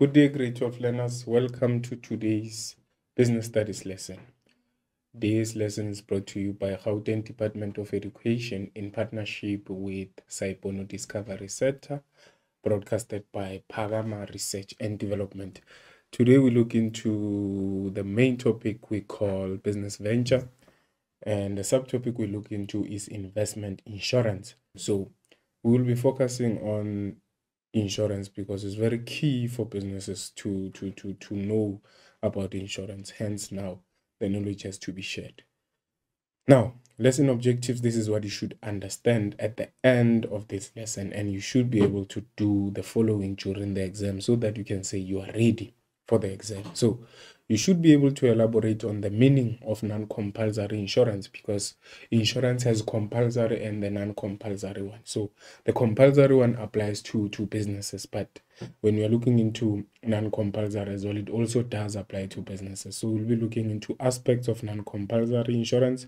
Good day, Grade 12 learners. Welcome to today's Business Studies lesson. This lesson is brought to you by Gauteng Department of Education in partnership with Sci-Bono Discovery Center, broadcasted by Pagama Research and Development. Today we look into the main topic we call business venture, and the subtopic we look into is investment insurance. So we will be focusing on insurance because it's very key for businesses to to to to know about insurance. Hence now the knowledge has to be shared. Now lesson objectives this is what you should understand at the end of this lesson and you should be able to do the following during the exam so that you can say you are ready for the exam. So you should be able to elaborate on the meaning of non-compulsory insurance because insurance has compulsory and the non-compulsory one. So the compulsory one applies to to businesses but when you're looking into non-compulsory as well it also does apply to businesses. So we'll be looking into aspects of non-compulsory insurance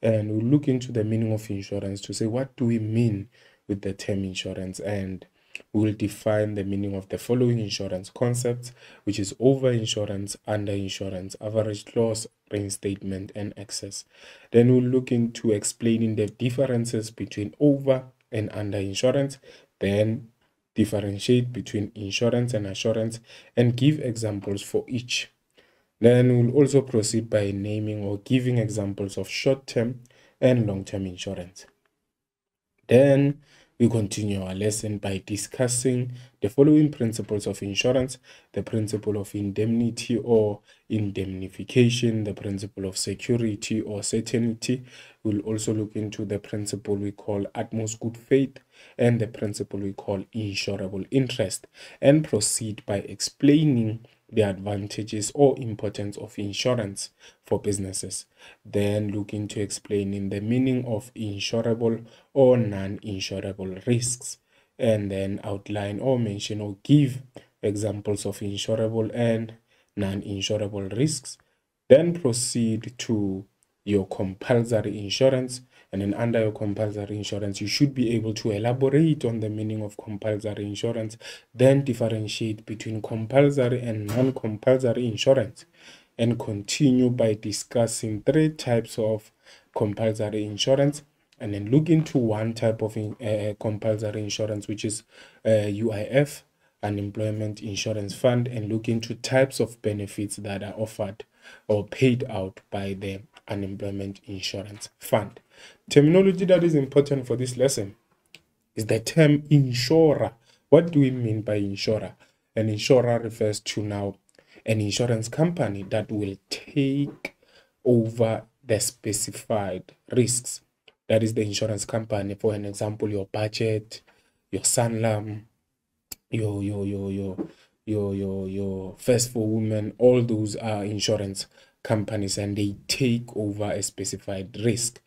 and we'll look into the meaning of insurance to say what do we mean with the term insurance and we will define the meaning of the following insurance concepts, which is over insurance, under insurance, average loss, reinstatement, and excess. Then we'll look into explaining the differences between over and under insurance, then differentiate between insurance and assurance, and give examples for each. Then we'll also proceed by naming or giving examples of short-term and long-term insurance. Then we continue our lesson by discussing the following principles of insurance the principle of indemnity or indemnification, the principle of security or certainty. We'll also look into the principle we call utmost good faith and the principle we call insurable interest and proceed by explaining the advantages or importance of insurance for businesses. Then look into explaining the meaning of insurable or non-insurable risks and then outline or mention or give examples of insurable and non-insurable risks. Then proceed to your compulsory insurance and then under your compulsory insurance you should be able to elaborate on the meaning of compulsory insurance then differentiate between compulsory and non-compulsory insurance and continue by discussing three types of compulsory insurance and then look into one type of in, uh, compulsory insurance which is uh, UIF unemployment insurance fund and look into types of benefits that are offered or paid out by the unemployment insurance fund Terminology that is important for this lesson is the term insurer. What do we mean by insurer? An insurer refers to now an insurance company that will take over the specified risks. That is the insurance company. For an example, your budget, your Sanlam, your your your your your your your first for women, all those are insurance companies and they take over a specified risk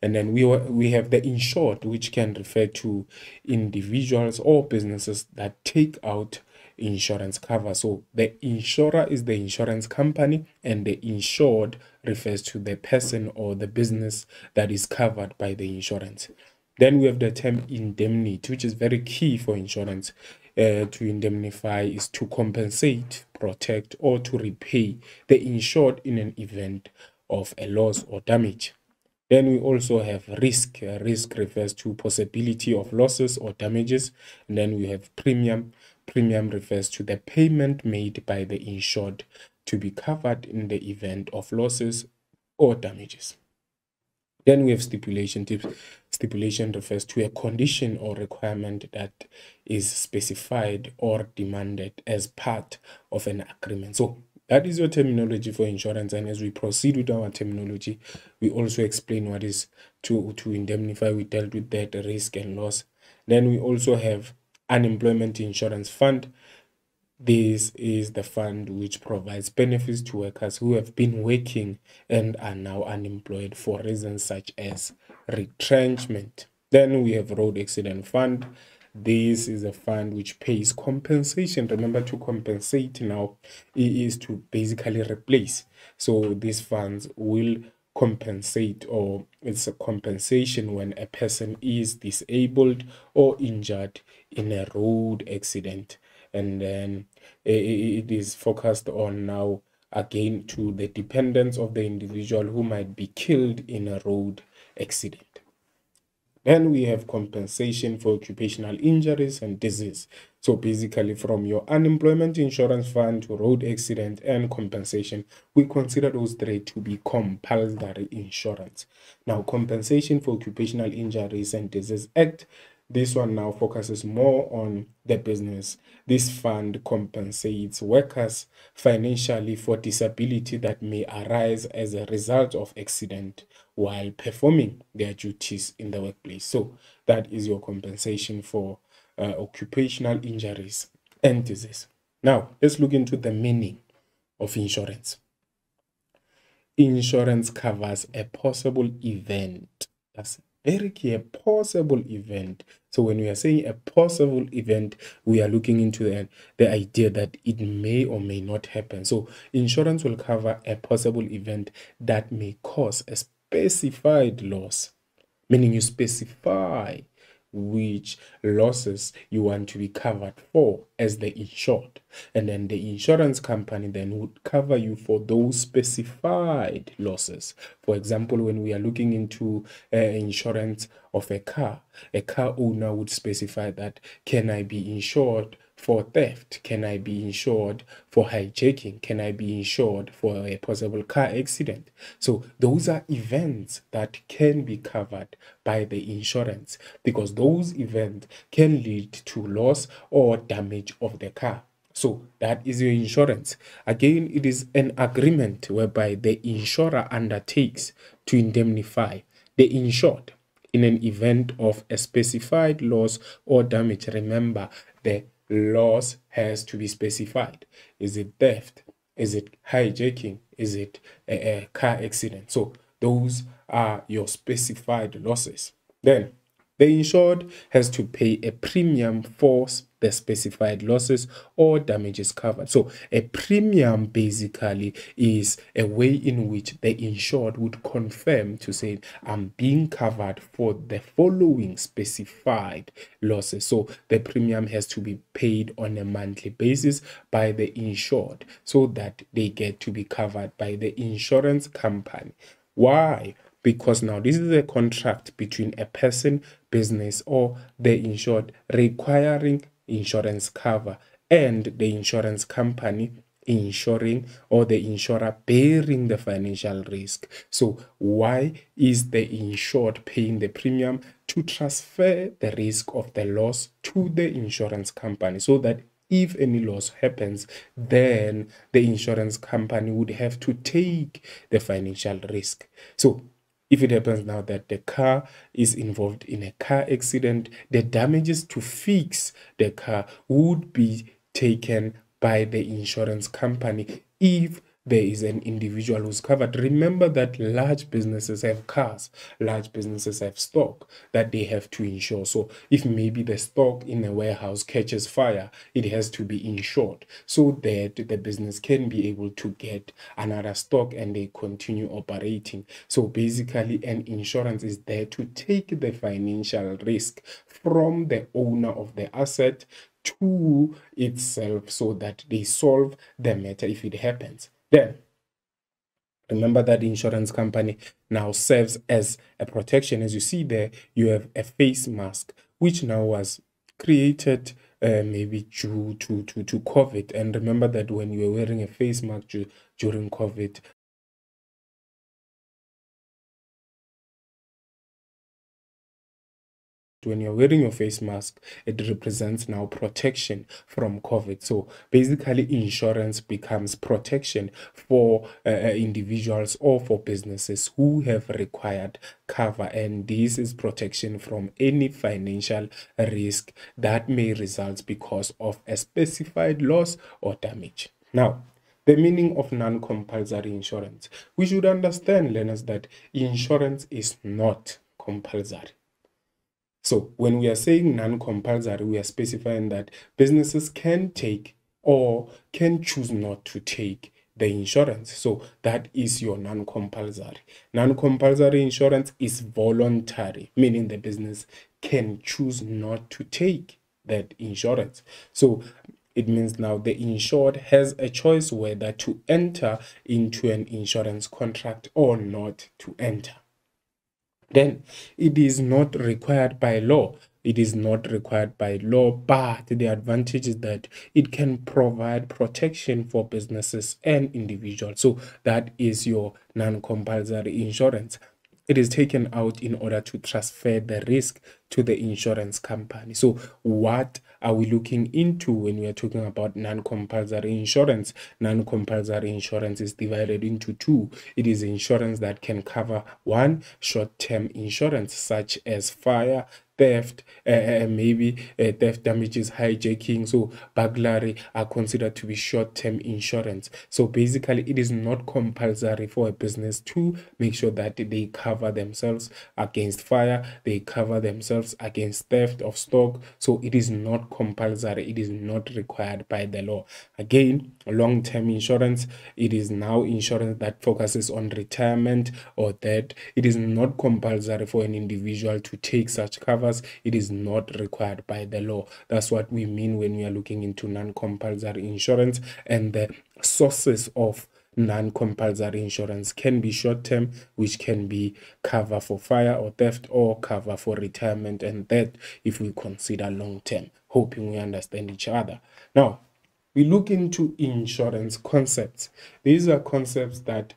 and then we we have the insured which can refer to individuals or businesses that take out insurance cover. So the insurer is the insurance company and the insured refers to the person or the business that is covered by the insurance. Then we have the term indemnity which is very key for insurance uh, to indemnify is to compensate protect or to repay the insured in an event of a loss or damage then we also have risk. Uh, risk refers to possibility of losses or damages. And then we have premium. Premium refers to the payment made by the insured to be covered in the event of losses or damages. Then we have stipulation tips. Stipulation refers to a condition or requirement that is specified or demanded as part of an agreement. So that is your terminology for insurance. And as we proceed with our terminology, we also explain what is to, to indemnify. We dealt with that risk and loss. Then we also have unemployment insurance fund. This is the fund which provides benefits to workers who have been working and are now unemployed for reasons such as retrenchment. Then we have road accident fund. This is a fund which pays compensation. Remember to compensate now is to basically replace. So these funds will compensate or it's a compensation when a person is disabled or injured in a road accident. And then it is focused on now again to the dependence of the individual who might be killed in a road accident. Then we have compensation for occupational injuries and disease. So basically from your unemployment insurance fund to road accident and compensation, we consider those three to be compulsory insurance. Now compensation for occupational injuries and disease act this one now focuses more on the business. This fund compensates workers financially for disability that may arise as a result of accident while performing their duties in the workplace. So that is your compensation for uh, occupational injuries and disease. Now, let's look into the meaning of insurance. Insurance covers a possible event. That's very a possible event. So when we are saying a possible event, we are looking into the, the idea that it may or may not happen. So insurance will cover a possible event that may cause a specified loss, meaning you specify which losses you want to be covered for as the insured. And then the insurance company then would cover you for those specified losses. For example, when we are looking into uh, insurance of a car, a car owner would specify that can I be insured for theft? Can I be insured for hijacking? Can I be insured for a possible car accident? So those are events that can be covered by the insurance because those events can lead to loss or damage of the car. So that is your insurance. Again, it is an agreement whereby the insurer undertakes to indemnify the insured in an event of a specified loss or damage. Remember, the loss has to be specified. Is it theft? Is it hijacking? Is it a, a car accident? So those are your specified losses. Then the insured has to pay a premium for the specified losses or damages covered. So a premium basically is a way in which the insured would confirm to say, I'm being covered for the following specified losses. So the premium has to be paid on a monthly basis by the insured so that they get to be covered by the insurance company. Why? because now this is a contract between a person, business, or the insured requiring insurance cover and the insurance company insuring or the insurer bearing the financial risk. So, why is the insured paying the premium? To transfer the risk of the loss to the insurance company so that if any loss happens, then the insurance company would have to take the financial risk. So, if it happens now that the car is involved in a car accident, the damages to fix the car would be taken by the insurance company if there is an individual who's covered. Remember that large businesses have cars, large businesses have stock that they have to insure. So if maybe the stock in a warehouse catches fire, it has to be insured so that the business can be able to get another stock and they continue operating. So basically, an insurance is there to take the financial risk from the owner of the asset to itself so that they solve the matter if it happens. Then, remember that the insurance company now serves as a protection. As you see there, you have a face mask, which now was created uh, maybe due to, to, to COVID. And remember that when you were wearing a face mask during COVID, when you're wearing your face mask, it represents now protection from COVID. So basically, insurance becomes protection for uh, uh, individuals or for businesses who have required cover. And this is protection from any financial risk that may result because of a specified loss or damage. Now, the meaning of non compulsory insurance. We should understand, learners, that insurance is not compulsory. So when we are saying non-compulsory, we are specifying that businesses can take or can choose not to take the insurance. So that is your non-compulsory. Non-compulsory insurance is voluntary, meaning the business can choose not to take that insurance. So It means now the insured has a choice whether to enter into an insurance contract or not to enter. Then it is not required by law it is not required by law, but the advantage is that it can provide protection for businesses and individuals. So that is your non-compulsory insurance it is taken out in order to transfer the risk to the insurance company. So, what are we looking into when we are talking about non compulsory insurance? Non compulsory insurance is divided into two. It is insurance that can cover one short term insurance, such as fire, theft, uh, maybe uh, theft damages, hijacking, so burglary are considered to be short-term insurance. So basically, it is not compulsory for a business to make sure that they cover themselves against fire, they cover themselves against theft of stock. So it is not compulsory. It is not required by the law. Again, long-term insurance, it is now insurance that focuses on retirement or death. It is not compulsory for an individual to take such cover covers, it is not required by the law. That's what we mean when we are looking into non compulsory insurance and the sources of non compulsory insurance can be short term, which can be cover for fire or theft, or cover for retirement and that if we consider long term. Hoping we understand each other. Now, we look into insurance concepts. These are concepts that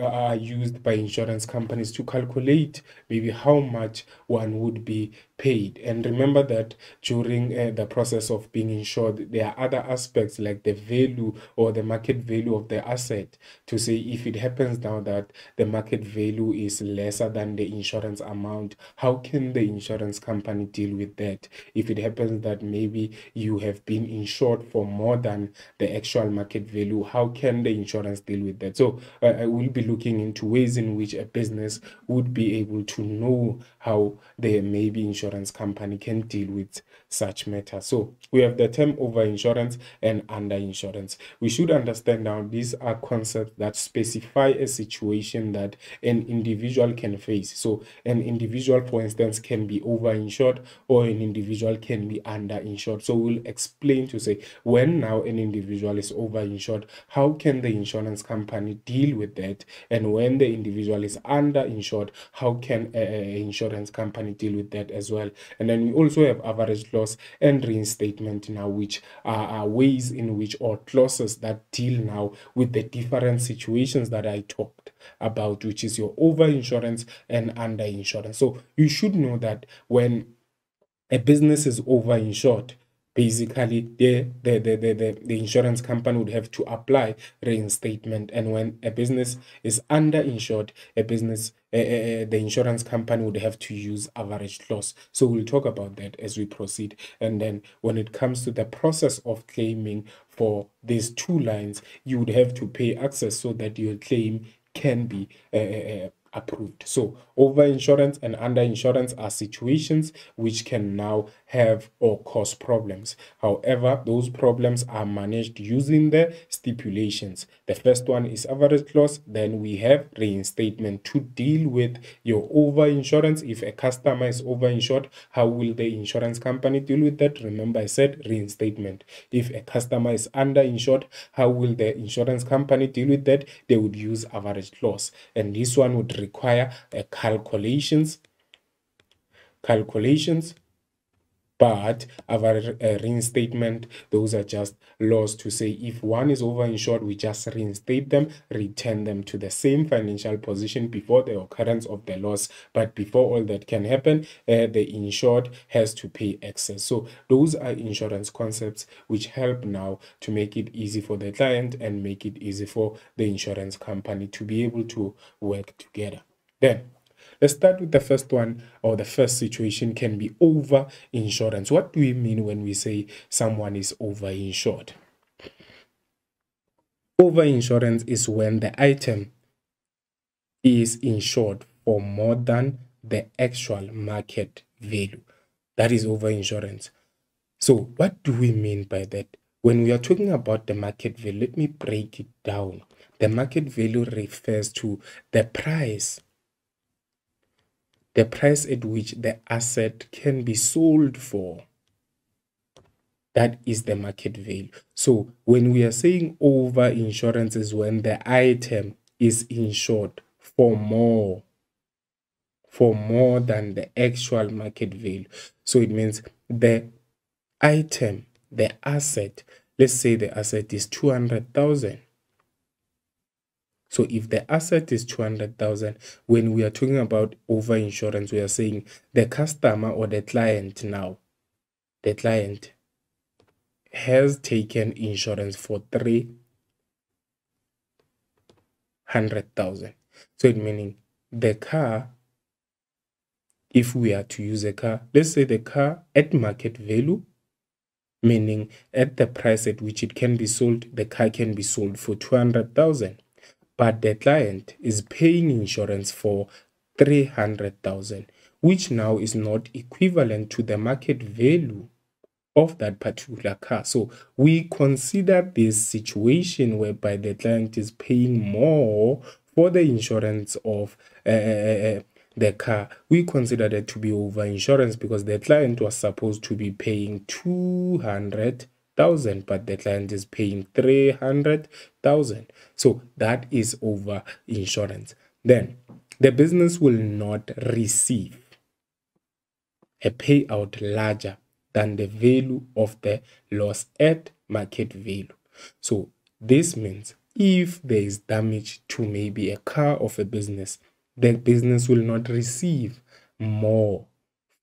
are used by insurance companies to calculate maybe how much one would be paid. And remember that during uh, the process of being insured, there are other aspects like the value or the market value of the asset to say if it happens now that the market value is lesser than the insurance amount, how can the insurance company deal with that? If it happens that maybe you have been insured for more than the actual market value, how can the insurance deal with that? So uh, I will be looking into ways in which a business would be able to know how the maybe insurance company can deal with such matters. So we have the term over insurance and under insurance. We should understand now these are concepts that specify a situation that an individual can face. So an individual, for instance, can be over insured or an individual can be under insured. So we'll explain to say when now an individual is over insured, how can the insurance company deal with that? And when the individual is under insured, how can an insurance company deal with that as well? And then we also have average loss and reinstatement now, which are, are ways in which or clauses that deal now with the different situations that I talked about, which is your over insurance and under insurance. So you should know that when a business is over insured, basically the, the, the, the, the insurance company would have to apply reinstatement and when a business is underinsured a business uh, the insurance company would have to use average loss. So we'll talk about that as we proceed. And then when it comes to the process of claiming for these two lines you would have to pay excess so that your claim can be uh, approved. So over insurance and under insurance are situations which can now have or cause problems. However, those problems are managed using the stipulations. The first one is average loss. Then we have reinstatement to deal with your over insurance. If a customer is over insured, how will the insurance company deal with that? Remember I said reinstatement. If a customer is under insured, how will the insurance company deal with that? They would use average loss. And this one would require a calculations. Calculations but our uh, reinstatement. Those are just laws to say if one is over insured we just reinstate them return them to the same financial position before the occurrence of the loss. But before all that can happen uh, the insured has to pay excess. So those are insurance concepts which help now to make it easy for the client and make it easy for the insurance company to be able to work together. Then Let's start with the first one or the first situation can be over insurance. What do we mean when we say someone is over insured? Over insurance is when the item is insured for more than the actual market value. That is over insurance. So, what do we mean by that? When we are talking about the market value, let me break it down. The market value refers to the price the price at which the asset can be sold for. That is the market value. So when we are saying over insurance is when the item is insured for more for more than the actual market value. So it means the item, the asset, let's say the asset is 200,000. So if the asset is 200,000, when we are talking about over insurance, we are saying the customer or the client now, the client has taken insurance for 300,000. So it meaning the car if we are to use a car, let's say the car at market value, meaning at the price at which it can be sold, the car can be sold for 200,000. But the client is paying insurance for 300,000, which now is not equivalent to the market value of that particular car. So we consider this situation whereby the client is paying more for the insurance of uh, the car, we consider that to be over insurance because the client was supposed to be paying 200,000 but the client is paying 300,000. So that is over insurance. Then the business will not receive a payout larger than the value of the loss at market value. So this means if there is damage to maybe a car of a business the business will not receive more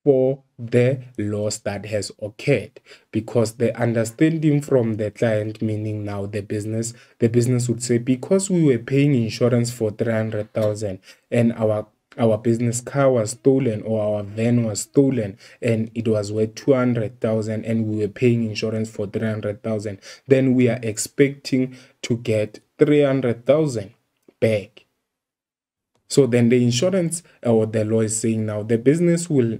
for the loss that has occurred. Because the understanding from the client meaning now the business the business would say because we were paying insurance for 300,000 and our our business car was stolen or our van was stolen and it was worth 200,000 and we were paying insurance for 300,000 then we are expecting to get 300,000 back. So then the insurance or the law is saying now the business will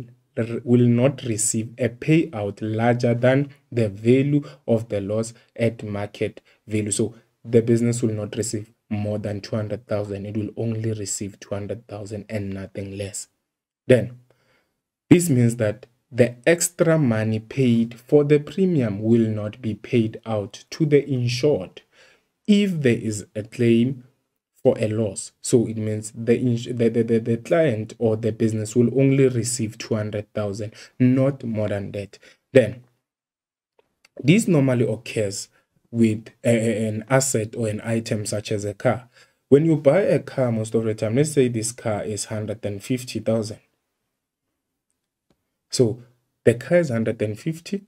will not receive a payout larger than the value of the loss at market value. So the business will not receive more than 200,000. It will only receive 200,000 and nothing less. Then this means that the extra money paid for the premium will not be paid out to the insured if there is a claim for a loss. So it means the, the, the, the, client or the business will only receive 200,000, not more than that. Then, this normally occurs with a, an asset or an item such as a car. When you buy a car, most of the time, let's say this car is 150,000. So the car is 150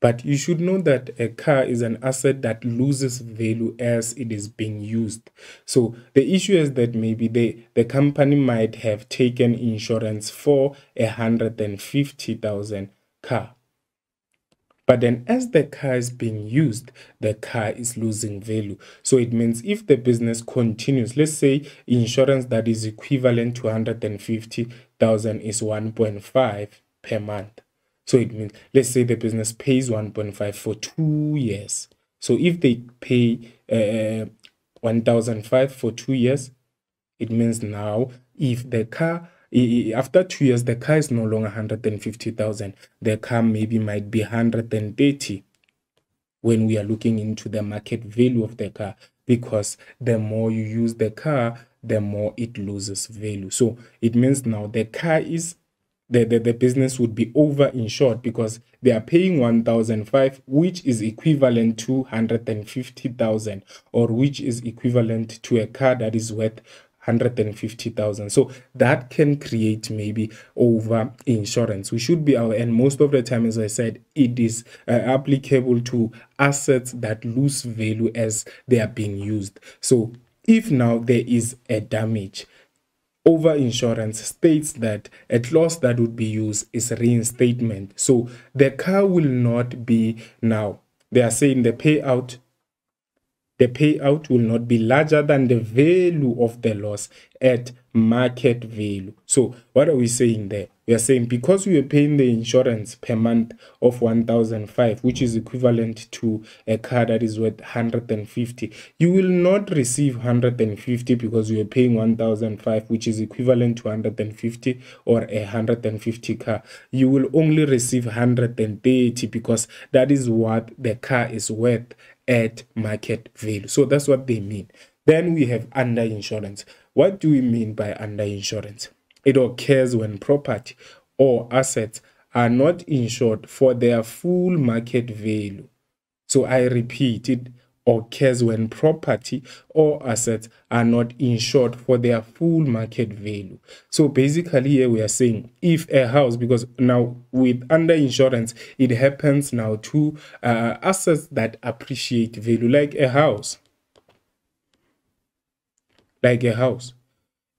but you should know that a car is an asset that loses value as it is being used. So the issue is that maybe they, the company might have taken insurance for a 150,000 car. But then as the car is being used, the car is losing value. So it means if the business continues, let's say insurance that is equivalent to 150,000 is 1.5 per month so it means, let's say the business pays 1.5 for two years. So if they pay uh, 1,005 for two years, it means now if the car after two years the car is no longer 150,000 the car maybe might be 130 when we are looking into the market value of the car because the more you use the car the more it loses value so it means now the car is the, the, the business would be over insured because they are paying 1005 which is equivalent to 150,000 or which is equivalent to a car that is worth 150,000 so that can create maybe over insurance. We should be aware and most of the time as i said it is uh, applicable to assets that lose value as they are being used. So if now there is a damage over insurance states that a clause that would be used is reinstatement. So the car will not be now. They are saying the payout the payout will not be larger than the value of the loss at market value. So what are we saying there? Are saying because we are paying the insurance per month of 1005 which is equivalent to a car that is worth 150 you will not receive 150 because you are paying 1005 which is equivalent to 150 or a 150 car. You will only receive 130 because that is what the car is worth at market value. So that's what they mean. Then we have under insurance. What do we mean by under insurance it occurs when property or assets are not insured for their full market value. So I repeat, it occurs when property or assets are not insured for their full market value. So basically here we are saying if a house, because now with under insurance, it happens now to uh, assets that appreciate value like a house. Like a house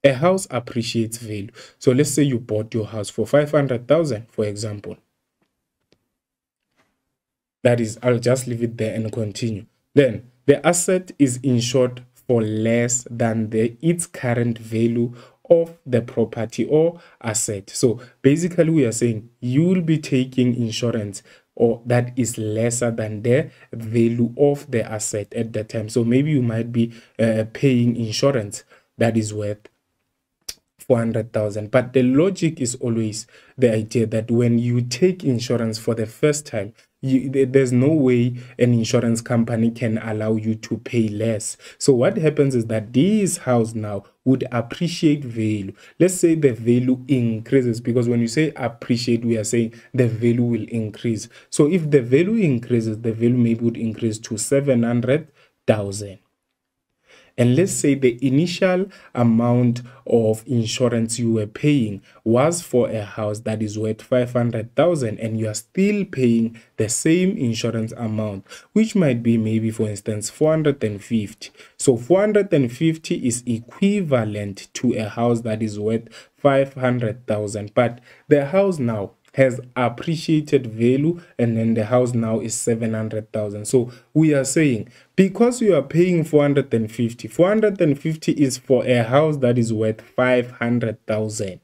a house appreciates value. So let's say you bought your house for 500,000, for example. That is, I'll just leave it there and continue. Then the asset is insured for less than the its current value of the property or asset. So basically we are saying you will be taking insurance or that is lesser than the value of the asset at that time. So maybe you might be uh, paying insurance that is worth 400,000. But the logic is always the idea that when you take insurance for the first time, you, there's no way an insurance company can allow you to pay less. So what happens is that this house now would appreciate value. Let's say the value increases because when you say appreciate, we are saying the value will increase. So if the value increases, the value maybe would increase to 700,000 and let's say the initial amount of insurance you were paying was for a house that is worth 500,000 and you are still paying the same insurance amount which might be maybe for instance 450 so 450 is equivalent to a house that is worth 500,000 but the house now has appreciated value and then the house now is 700,000. So we are saying because you are paying 450, 450 is for a house that is worth 500,000.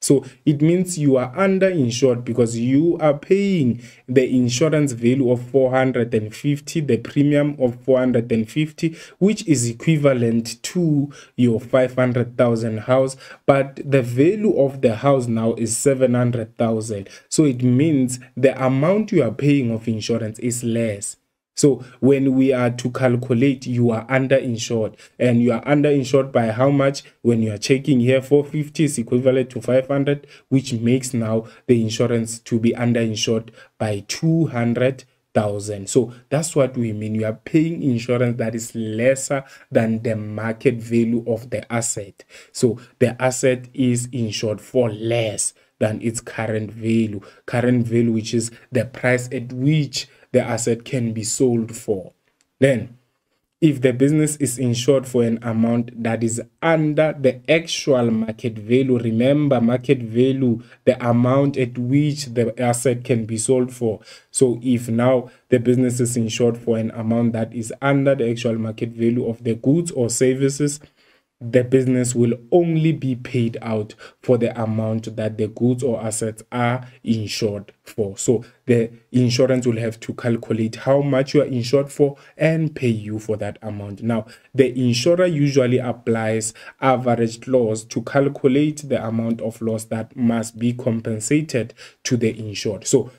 So it means you are underinsured because you are paying the insurance value of 450, the premium of 450, which is equivalent to your 500,000 house. But the value of the house now is 700,000. So it means the amount you are paying of insurance is less. So when we are to calculate, you are underinsured and you are underinsured by how much when you are checking here 450 is equivalent to 500, which makes now the insurance to be underinsured by 200 thousand. So that's what we mean. You are paying insurance that is lesser than the market value of the asset. So the asset is insured for less than its current value. Current value which is the price at which the asset can be sold for. Then, if the business is insured for an amount that is under the actual market value, remember market value, the amount at which the asset can be sold for. So if now the business is insured for an amount that is under the actual market value of the goods or services, the business will only be paid out for the amount that the goods or assets are insured for. So the insurance will have to calculate how much you are insured for and pay you for that amount. Now, the insurer usually applies average loss to calculate the amount of loss that must be compensated to the insured. So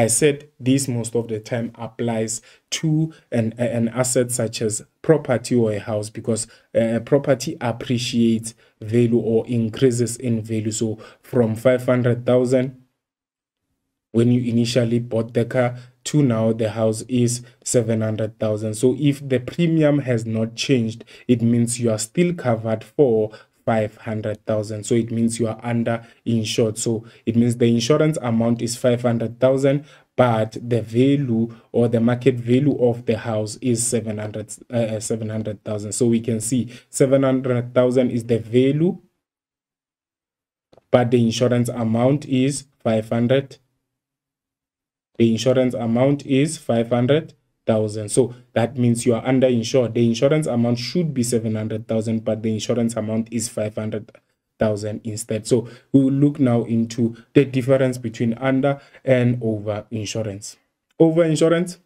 I said this most of the time applies to an, an asset such as property or a house because uh, property appreciates value or increases in value. So from 500,000 when you initially bought the car to now the house is 700,000. So if the premium has not changed, it means you are still covered for 500,000. So it means you are under insured. So it means the insurance amount is 500,000, but the value or the market value of the house is 700 uh, 700,000. So we can see 700,000 is the value, but the insurance amount is 500. The insurance amount is 500 So that means you are underinsured. The insurance amount should be seven hundred thousand, but the insurance amount is five hundred thousand instead. So we will look now into the difference between under and over insurance. Over insurance,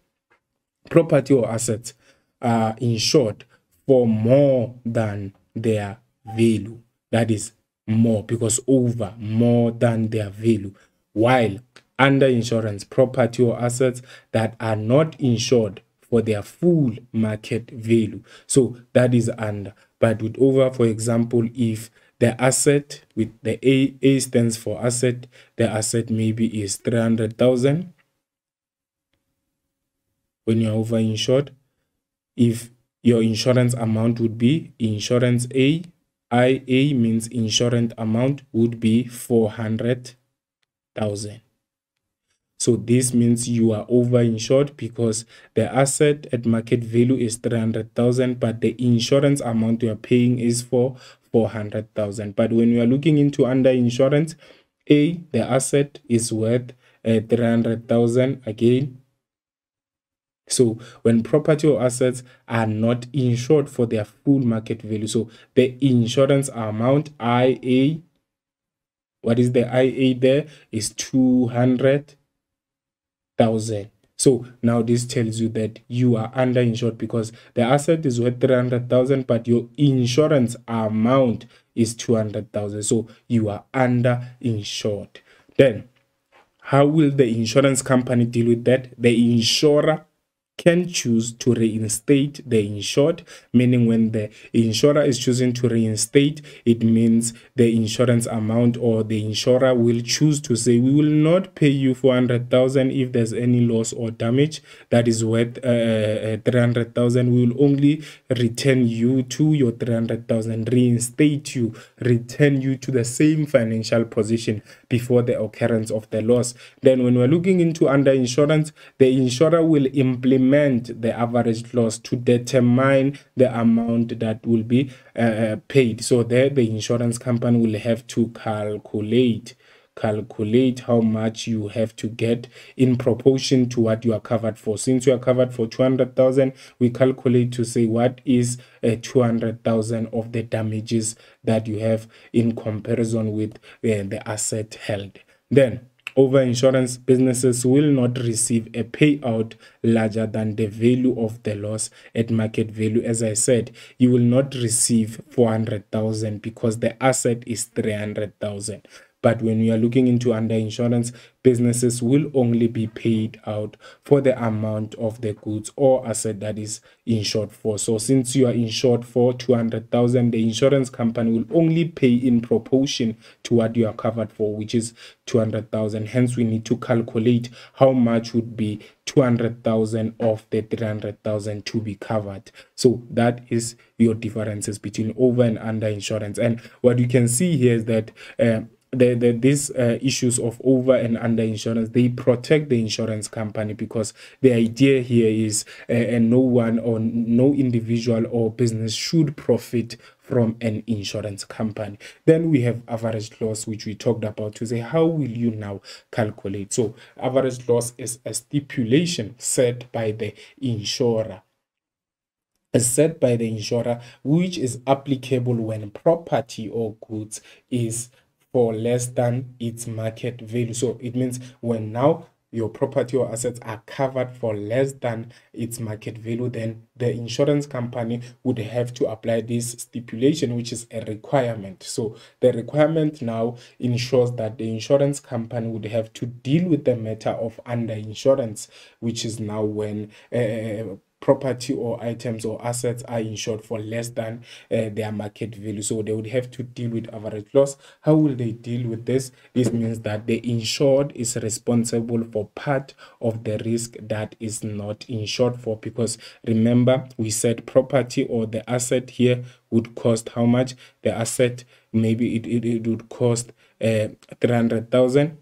property or assets are insured for more than their value. That is more because over more than their value. While under insurance, property or assets that are not insured for their full market value. So that is under. But with over, for example, if the asset with the A, A stands for asset, the asset maybe is 300,000 when you're over insured. If your insurance amount would be insurance A, IA means insurance amount would be 400,000. So this means you are over-insured because the asset at market value is 300,000, but the insurance amount you are paying is for 400,000. But when you are looking into under insurance, A, the asset is worth uh, 300,000 again. So when property or assets are not insured for their full market value, so the insurance amount IA, what is the IA there? Is 200 thousand. So now this tells you that you are underinsured because the asset is worth 300,000 but your insurance amount is 200,000. So you are underinsured. Then how will the insurance company deal with that? The insurer can choose to reinstate the insured, meaning when the insurer is choosing to reinstate, it means the insurance amount or the insurer will choose to say, we will not pay you 400,000 if there's any loss or damage that is worth uh, uh 300,000. We will only return you to your 300,000, reinstate you, return you to the same financial position before the occurrence of the loss. Then when we're looking into under insurance, the insurer will implement implement the average loss to determine the amount that will be uh, paid. So there the insurance company will have to calculate calculate how much you have to get in proportion to what you are covered for. Since you are covered for 200,000, we calculate to say what is uh, 200,000 of the damages that you have in comparison with uh, the asset held. Then over insurance businesses will not receive a payout larger than the value of the loss at market value. As i said you will not receive 400000 because the asset is 300000 but when we are looking into under insurance, businesses will only be paid out for the amount of the goods or asset that is insured for. So since you are insured for 200,000, the insurance company will only pay in proportion to what you are covered for, which is 200,000. Hence, we need to calculate how much would be 200,000 of the 300,000 to be covered. So that is your differences between over and under insurance. And what you can see here is that uh, the, the these uh, issues of over and under insurance they protect the insurance company because the idea here is uh, and no one or no individual or business should profit from an insurance company. Then we have average loss which we talked about to say how will you now calculate? So average loss is a stipulation set by the insurer. Set by the insurer which is applicable when property or goods is for less than its market value. So it means when now your property or assets are covered for less than its market value, then the insurance company would have to apply this stipulation, which is a requirement. So the requirement now ensures that the insurance company would have to deal with the matter of under insurance, which is now when uh, property or items or assets are insured for less than uh, their market value. So they would have to deal with average loss. How will they deal with this? This means that the insured is responsible for part of the risk that is not insured for because remember we said property or the asset here would cost how much? The asset maybe it, it, it would cost uh, 300,000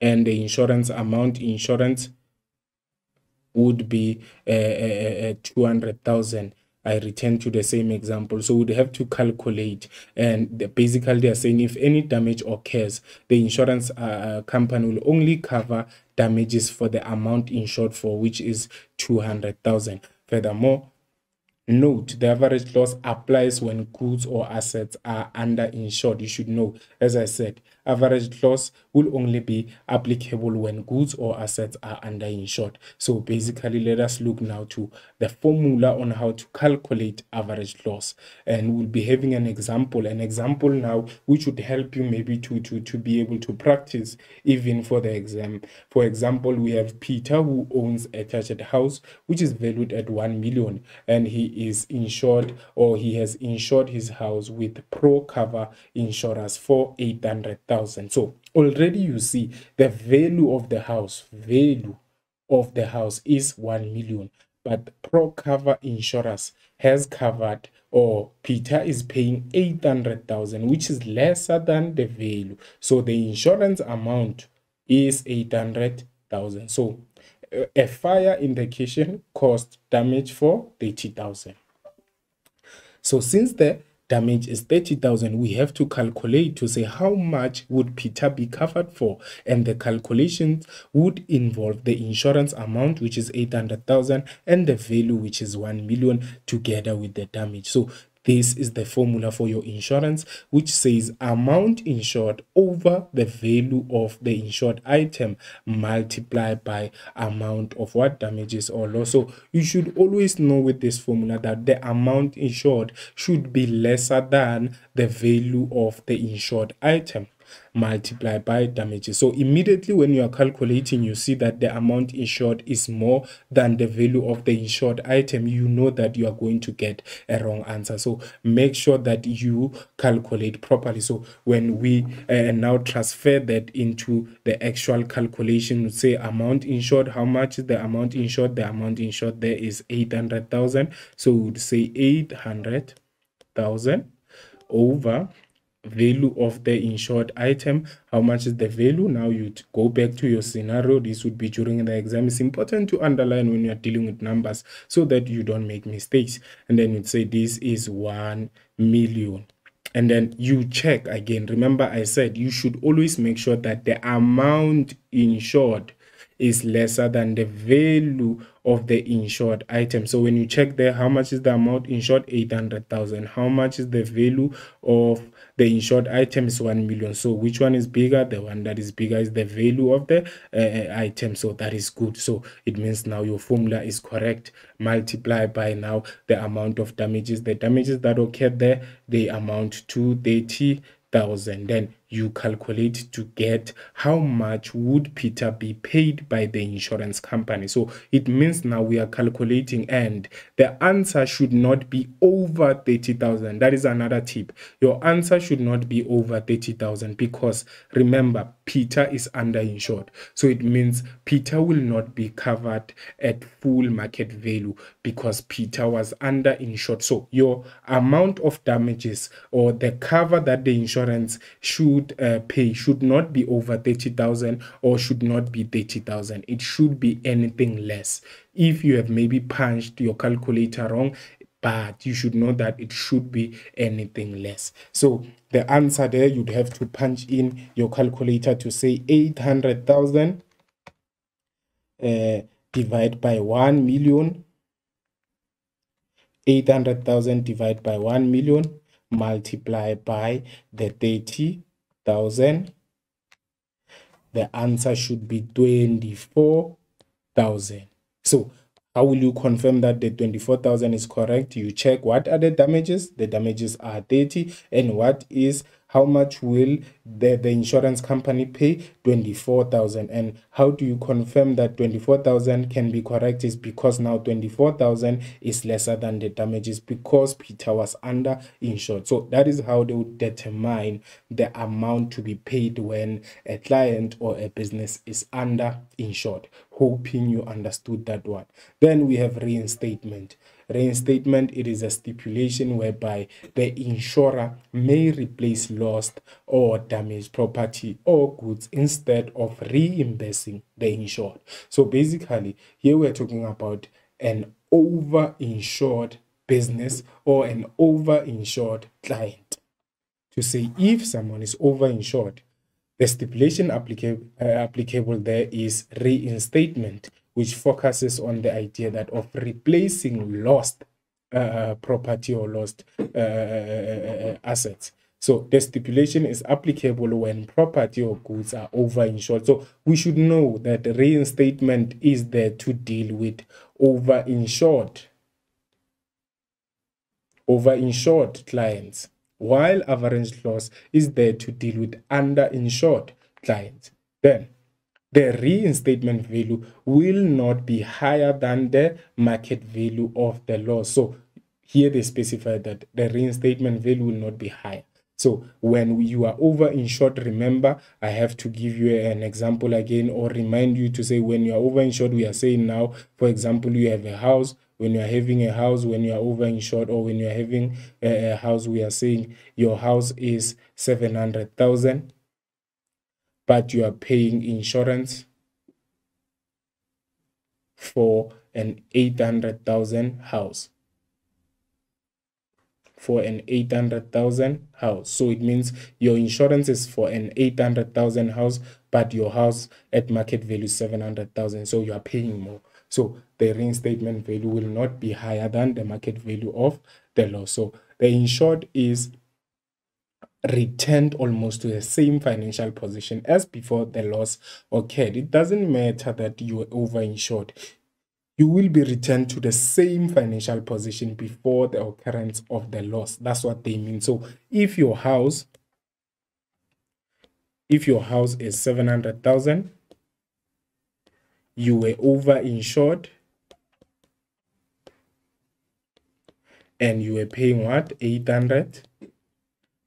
and the insurance amount insurance would be uh, uh, uh 200,000 I return to the same example. So we'd have to calculate. And basically, they're saying if any damage occurs, the insurance uh, company will only cover damages for the amount insured for, which is 200,000. Furthermore, Note, the average loss applies when goods or assets are underinsured. You should know, as I said, average loss will only be applicable when goods or assets are underinsured. So basically, let us look now to the formula on how to calculate average loss. And we'll be having an example, an example now, which would help you maybe to, to, to be able to practice even for the exam. For example, we have Peter who owns a thatched house, which is valued at 1 million and he is insured or he has insured his house with pro cover insurance for 800,000 so already you see the value of the house value of the house is 1 million. But pro cover insurance has covered or Peter is paying 800,000 which is lesser than the value. So the insurance amount is 800,000 so a fire in the kitchen caused damage for 30,000. So since the damage is 30,000, we have to calculate to say how much would Peter be covered for. And the calculations would involve the insurance amount, which is 800,000 and the value, which is 1 million together with the damage. So this is the formula for your insurance, which says amount insured over the value of the insured item multiplied by amount of what damages or loss. So you should always know with this formula that the amount insured should be lesser than the value of the insured item multiply by damages. So immediately when you are calculating, you see that the amount insured is more than the value of the insured item. You know that you are going to get a wrong answer. So make sure that you calculate properly. So when we uh, now transfer that into the actual calculation, say amount insured, how much is the amount insured? The amount insured there is 800,000. So we would say 800,000 over value of the insured item. How much is the value? Now you go back to your scenario. This would be during the exam. It's important to underline when you're dealing with numbers so that you don't make mistakes. And then you'd say this is 1 million. And then you check again. Remember i said you should always make sure that the amount insured is lesser than the value of the insured item. So when you check there, how much is the amount insured? 800,000. How much is the value of the insured item is 1 million. So which one is bigger? The one that is bigger is the value of the uh, item. So that is good. So it means now your formula is correct. Multiply by now the amount of damages. The damages that occurred there, they amount to 30,000. Then you calculate to get how much would Peter be paid by the insurance company. So it means now we are calculating and the answer should not be over 30,000. That is another tip. Your answer should not be over 30,000 because remember Peter is underinsured. So it means Peter will not be covered at full market value because Peter was underinsured. So your amount of damages or the cover that the insurance should should uh, pay should not be over 30,000 or should not be 30,000. It should be anything less. If you have maybe punched your calculator wrong, but you should know that it should be anything less. So the answer there, you'd have to punch in your calculator to say 800,000 uh, divide by 1 million. 800,000 divided by 1 million multiply by the 30 thousand the answer should be 24,000. So how will you confirm that the 24,000 is correct? You check what are the damages? The damages are 30 and what is how much will the, the insurance company pay? 24000 and how do you confirm that 24000 can be correct is because now 24000 is lesser than the damages because peter was under insured so that is how they would determine the amount to be paid when a client or a business is under insured hoping you understood that one then we have reinstatement Reinstatement, it is a stipulation whereby the insurer may replace lost or damaged property or goods instead of reimbursing the insured. So basically, here we're talking about an over-insured business or an over-insured client. To say if someone is over-insured, the stipulation applicable, uh, applicable there is reinstatement which focuses on the idea that of replacing lost uh, property or lost uh, assets. So the stipulation is applicable when property or goods are over-insured. So we should know that reinstatement is there to deal with over-insured over-insured clients, while average loss is there to deal with under-insured clients. Then the reinstatement value will not be higher than the market value of the loss. So here they specify that the reinstatement value will not be higher. So when you are over insured, remember, I have to give you an example again or remind you to say when you are over insured, we are saying now, for example, you have a house, when you are having a house, when you are over insured or when you are having a, house, we are saying your house is 700,000, but you are paying insurance for an 800,000 house for an 800,000 house. So it means your insurance is for an 800,000 house, but your house at market value 700,000. So you are paying more. So the reinstatement value will not be higher than the market value of the loss. So the insured is returned almost to the same financial position as before the loss occurred. It doesn't matter that you were over-insured you will be returned to the same financial position before the occurrence of the loss. That's what they mean. So if your house, if your house is 700,000, you were over insured and you were paying what?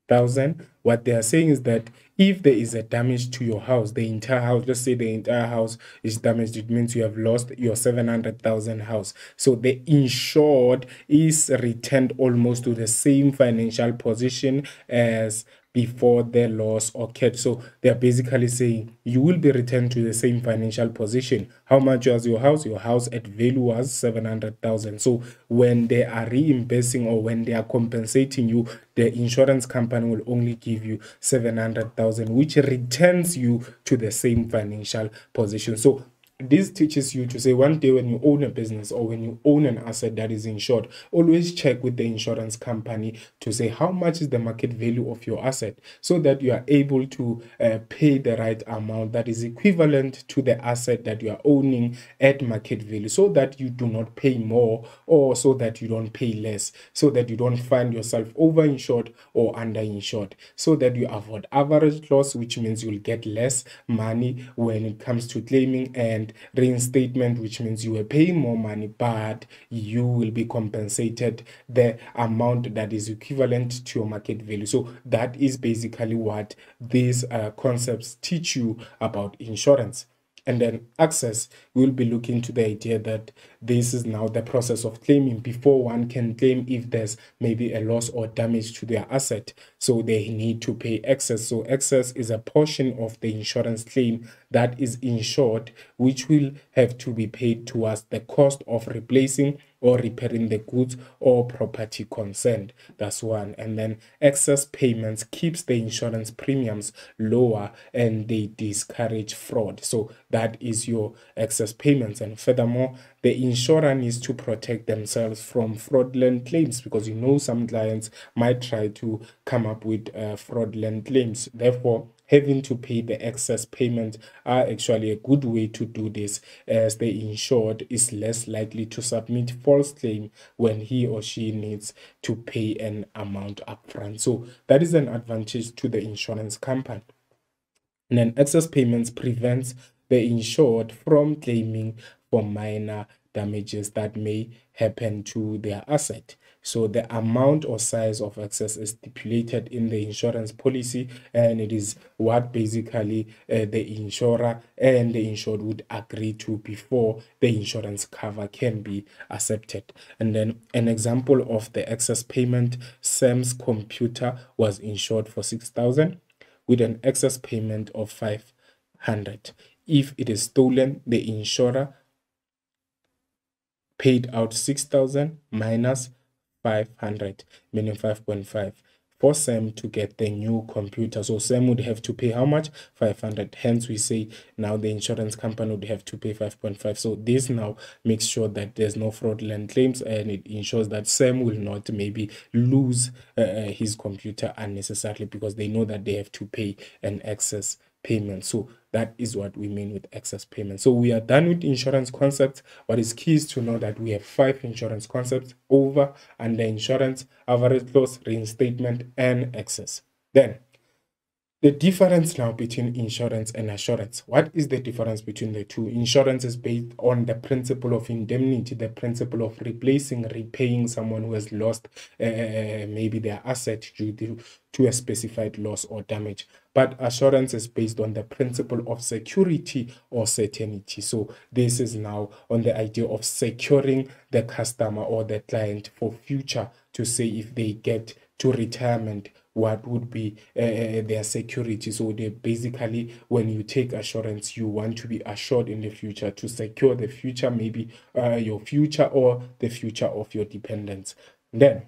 800,000. What they are saying is that if there is a damage to your house the entire house just say the entire house is damaged it means you have lost your 700,000 house so the insured is returned almost to the same financial position as before the loss occurred. So they're basically saying you will be returned to the same financial position. How much was your house? Your house at value was 700,000. So when they are reimbursing or when they are compensating you, the insurance company will only give you 700,000, which returns you to the same financial position. So this teaches you to say one day when you own a business or when you own an asset that is insured always check with the insurance company to say how much is the market value of your asset so that you are able to uh, pay the right amount that is equivalent to the asset that you are owning at market value so that you do not pay more or so that you don't pay less so that you don't find yourself over insured or under insured so that you avoid average loss which means you'll get less money when it comes to claiming and reinstatement, which means you were paying more money, but you will be compensated the amount that is equivalent to your market value. So that is basically what these uh, concepts teach you about insurance. And then excess, we'll be looking to the idea that this is now the process of claiming before one can claim if there's maybe a loss or damage to their asset. So they need to pay excess. So excess is a portion of the insurance claim that is insured, which will have to be paid towards the cost of replacing or repairing the goods or property concerned. That's one. And then excess payments keeps the insurance premiums lower and they discourage fraud. So that is your excess payments. And furthermore, the insurer needs to protect themselves from fraudulent claims because you know some clients might try to come up with uh, fraudulent claims. Therefore, having to pay the excess payment are actually a good way to do this as the insured is less likely to submit false claim when he or she needs to pay an amount upfront. So that is an advantage to the insurance company. And then excess payments prevents the insured from claiming for minor damages that may happen to their asset. So the amount or size of excess is stipulated in the insurance policy and it is what basically uh, the insurer and the insured would agree to before the insurance cover can be accepted. And then an example of the excess payment, Sam's computer was insured for 6,000 with an excess payment of 500. If it is stolen, the insurer paid out 6,000 minus 500, meaning 5.5. for Sam to get the new computer. So Sam would have to pay how much? 500. Hence we say now the insurance company would have to pay 5.5. So this now makes sure that there's no fraudulent claims and it ensures that Sam will not maybe lose uh, uh his computer unnecessarily because they know that they have to pay an excess payment. So that is what we mean with excess payment. So we are done with insurance concepts. What is key is to know that we have five insurance concepts over, under insurance, average loss, reinstatement, and excess. Then the difference now between insurance and assurance. What is the difference between the two? Insurance is based on the principle of indemnity, the principle of replacing, repaying someone who has lost uh, maybe their asset due to, to a specified loss or damage. But assurance is based on the principle of security or certainty. So this is now on the idea of securing the customer or the client for future to say if they get to retirement what would be uh, their security. So they basically, when you take assurance, you want to be assured in the future to secure the future, maybe uh, your future or the future of your dependents. Then,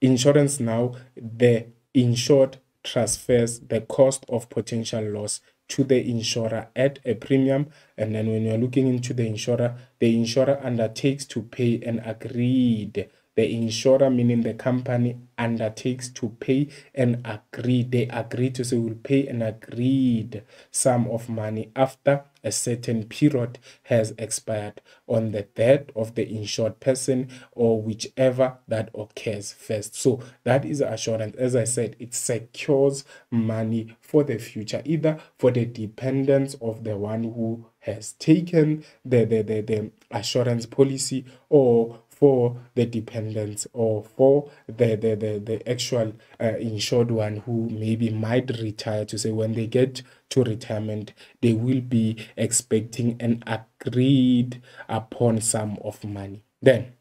insurance now, the insured transfers the cost of potential loss to the insurer at a premium and then when you're looking into the insurer the insurer undertakes to pay an agreed the insurer, meaning the company, undertakes to pay and agree. They agree to say will pay an agreed sum of money after a certain period has expired on the death of the insured person or whichever that occurs first. So that is assurance. As I said, it secures money for the future, either for the dependents of the one who has taken the, the, the, the assurance policy or for the dependents or for the the the, the actual uh, insured one who maybe might retire to say when they get to retirement they will be expecting an agreed upon sum of money. Then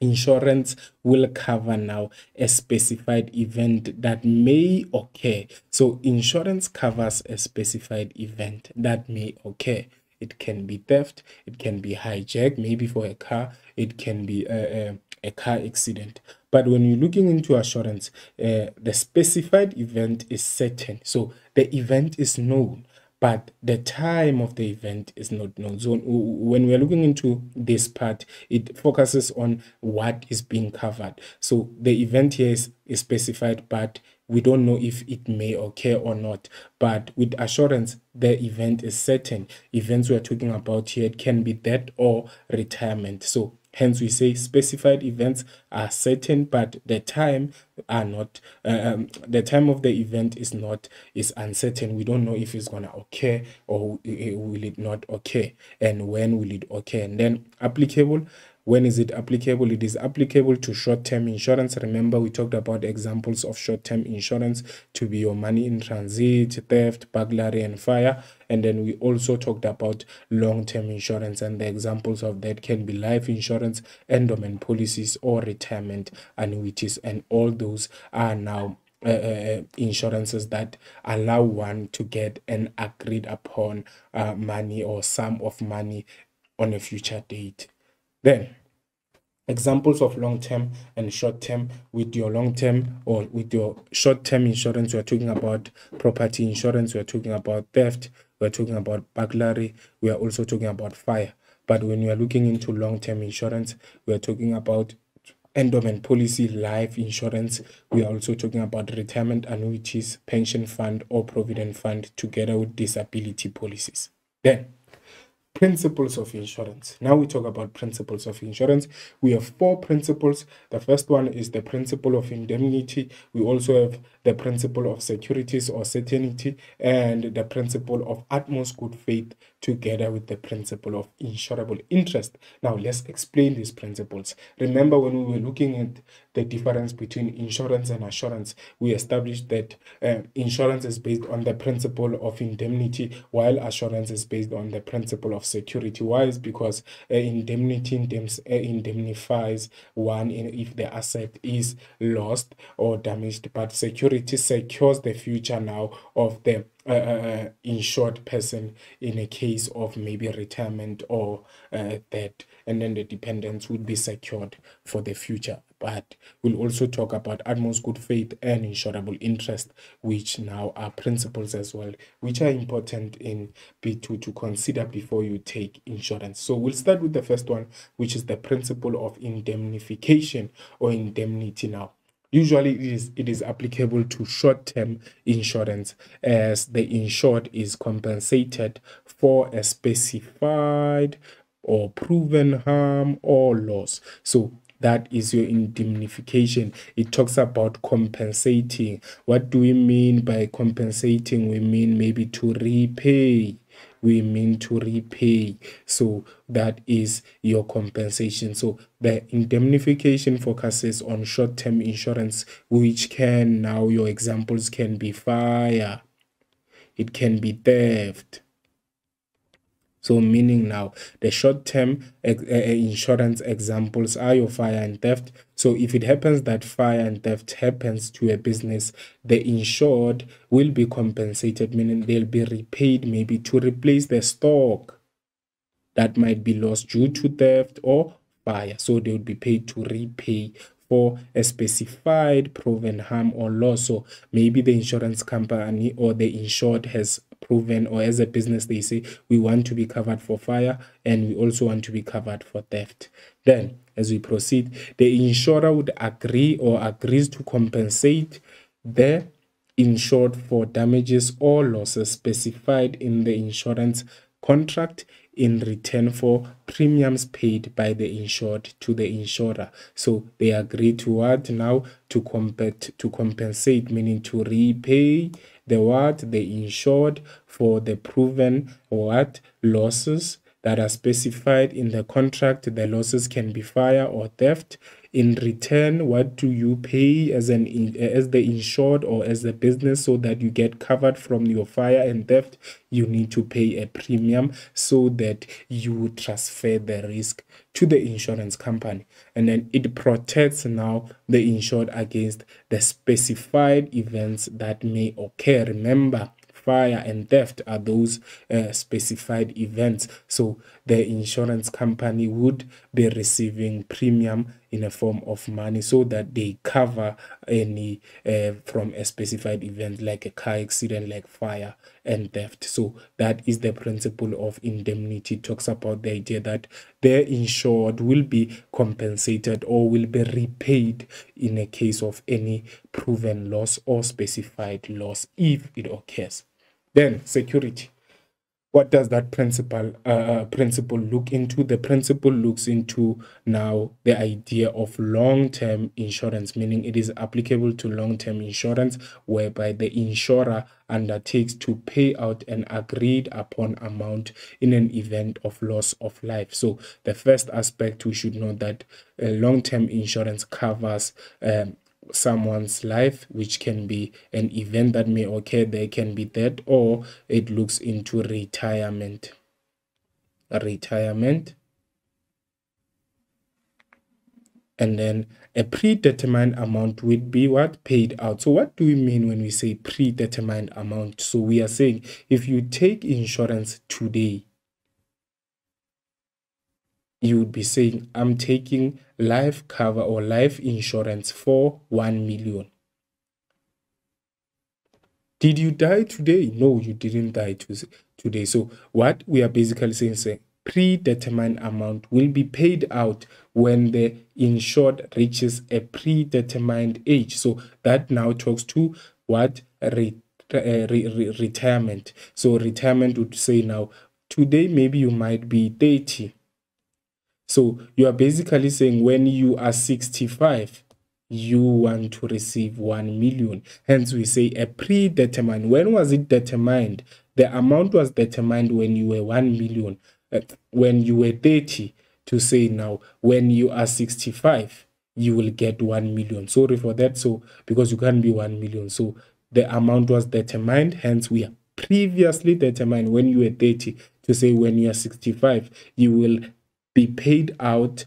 insurance will cover now a specified event that may occur. So insurance covers a specified event that may occur it can be theft. It can be hijack maybe for a car it can be a, a, a car accident. But when you're looking into assurance uh, the specified event is certain. So the event is known but the time of the event is not known. So when we're looking into this part, it focuses on what is being covered. So the event here is, is specified, but we don't know if it may occur or not but with assurance the event is certain events we're talking about here can be death or retirement so hence we say specified events are certain but the time are not um, the time of the event is not is uncertain. We don't know if it's gonna occur or will it not occur and when will it occur. And then applicable when is it applicable? It is applicable to short-term insurance. Remember, we talked about examples of short-term insurance to be your money in transit, theft, burglary, and fire. And then we also talked about long-term insurance, and the examples of that can be life insurance, endowment policies, or retirement annuities. And all those are now uh, uh, insurances that allow one to get an agreed upon uh, money or sum of money on a future date. Then, examples of long term and short term with your long term or with your short term insurance we're talking about property insurance we're talking about theft we're talking about burglary we are also talking about fire. But when you are looking into long term insurance we are talking about endowment policy life insurance. We are also talking about retirement annuities pension fund or provident fund together with disability policies. Then principles of insurance. Now we talk about principles of insurance. We have four principles. The first one is the principle of indemnity. We also have the principle of securities or certainty and the principle of utmost good faith together with the principle of insurable interest. Now let's explain these principles. Remember when we were looking at the difference between insurance and assurance, we established that uh, insurance is based on the principle of indemnity while assurance is based on the principle of security. Why is because uh, indemnity indemn- uh, indemnifies one in, if the asset is lost or damaged, but security secures the future now of the uh, uh, uh, insured person in a case of maybe retirement or uh, death, and then the dependents would be secured for the future but we'll also talk about utmost good faith and insurable interest, which now are principles as well, which are important in B2 to consider before you take insurance. So we'll start with the first one, which is the principle of indemnification or indemnity now. Usually it is, it is applicable to short-term insurance as the insured is compensated for a specified or proven harm or loss. So that is your indemnification. It talks about compensating. What do we mean by compensating? We mean maybe to repay we mean to repay. So that is your compensation. So the indemnification focuses on short-term insurance, which can now your examples can be fire, it can be theft, so meaning now the short-term eh, eh, insurance examples are your fire and theft. So if it happens that fire and theft happens to a business, the insured will be compensated, meaning they'll be repaid maybe to replace the stock that might be lost due to theft or fire. So they would be paid to repay for a specified proven harm or loss. So maybe the insurance company or the insured has proven or as a business they say we want to be covered for fire and we also want to be covered for theft then as we proceed the insurer would agree or agrees to compensate the insured for damages or losses specified in the insurance contract in return for premiums paid by the insured to the insurer. So they agree to what now? To compet to compensate, meaning to repay the what? The insured for the proven what? Losses that are specified in the contract. The losses can be fire or theft. In return, what do you pay as an as the insured or as the business so that you get covered from your fire and theft? You need to pay a premium so that you transfer the risk to the insurance company and then it protects now the insured against the specified events that may occur remember fire and theft are those uh, specified events. So the insurance company would be receiving premium in a form of money so that they cover any uh, from a specified event like a car accident like fire and theft. So that is the principle of indemnity. It talks about the idea that the insured will be compensated or will be repaid in a case of any proven loss or specified loss if it occurs then security. What does that principle uh, uh, principle look into? The principle looks into now the idea of long-term insurance, meaning it is applicable to long-term insurance, whereby the insurer undertakes to pay out an agreed upon amount in an event of loss of life. So the first aspect we should know that uh, long-term insurance covers um, someone's life, which can be an event that may occur, there can be that, or it looks into retirement. Retirement. And then a predetermined amount would be what paid out. So what do we mean when we say predetermined amount? So we are saying if you take insurance today, you would be saying, I'm taking life cover or life insurance for 1 million. Did you die today? No, you didn't die today. So what we are basically saying is a predetermined amount will be paid out when the insured reaches a predetermined age. So that now talks to what re, re, eh, re, retirement. So retirement would say now, today maybe you might be 30 so you are basically saying when you are 65, you want to receive 1 million. Hence, we say a predetermined. When was it determined? The amount was determined when you were 1 million. Uh, when you were 30, to say now, when you are 65, you will get 1 million. Sorry for that. So, because you can't be 1 million. So, the amount was determined. Hence, we are previously determined when you were 30 to say when you are 65, you will be paid out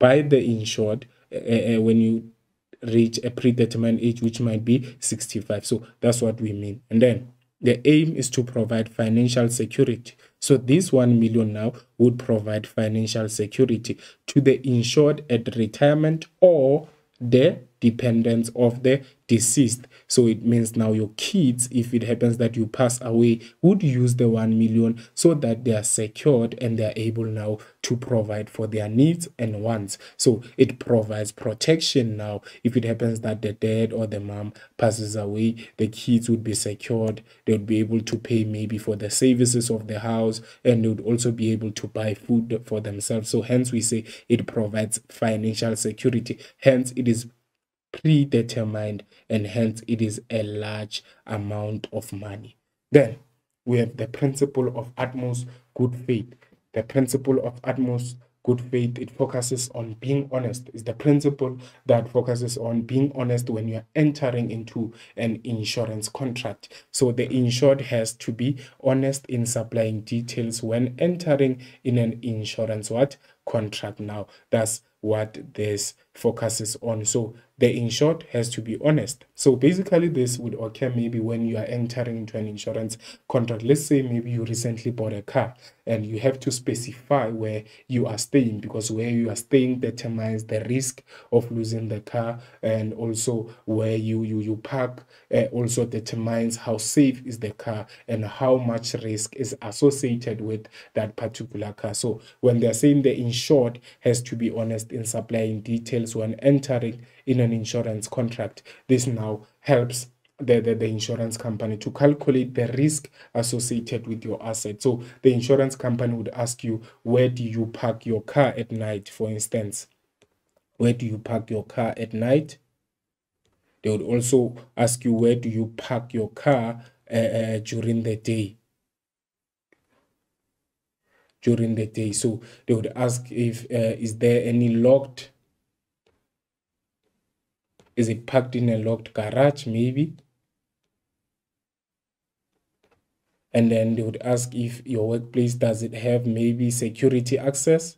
by the insured uh, when you reach a predetermined age, which might be 65. So that's what we mean. And then the aim is to provide financial security. So this 1 million now would provide financial security to the insured at retirement or the dependents of the deceased. So it means now your kids, if it happens that you pass away, would use the 1 million so that they are secured and they are able now to provide for their needs and wants. So it provides protection now. If it happens that the dad or the mom passes away, the kids would be secured. They would be able to pay maybe for the services of the house and they would also be able to buy food for themselves. So hence we say it provides financial security. Hence it is predetermined and hence it is a large amount of money. Then we have the principle of utmost good faith. The principle of utmost good faith it focuses on being honest. Is the principle that focuses on being honest when you're entering into an insurance contract. So the insured has to be honest in supplying details when entering in an insurance what? Contract now. That's what this focuses on. So the insured has to be honest. So basically, this would occur maybe when you are entering into an insurance contract. Let's say maybe you recently bought a car and you have to specify where you are staying because where you are staying determines the risk of losing the car and also where you you, you park uh, also determines how safe is the car and how much risk is associated with that particular car. So when they're saying the insured has to be honest in supplying details when entering in an insurance contract. This now helps the, the, the insurance company to calculate the risk associated with your asset. So the insurance company would ask you, where do you park your car at night, for instance? Where do you park your car at night? They would also ask you, where do you park your car uh, uh, during the day? During the day. So they would ask if uh, is there any locked is it parked in a locked garage, maybe? And then they would ask if your workplace does it have maybe security access?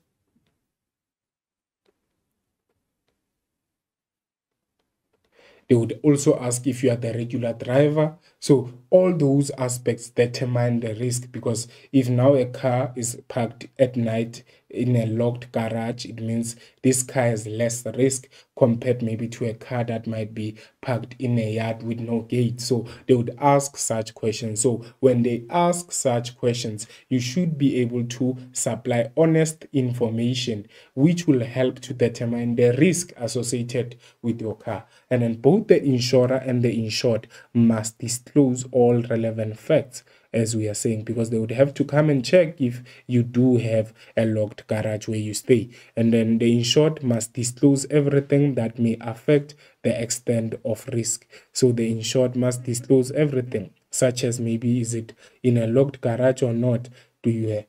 They would also ask if you are the regular driver. So all those aspects determine the risk because if now a car is parked at night in a locked garage, it means this car has less risk compared maybe to a car that might be parked in a yard with no gate. So they would ask such questions. So when they ask such questions, you should be able to supply honest information which will help to determine the risk associated with your car. And then both the insurer and the insured must all relevant facts as we are saying, because they would have to come and check if you do have a locked garage where you stay. And then the insured must disclose everything that may affect the extent of risk. So the insured must disclose everything, such as maybe is it in a locked garage or not? Do you have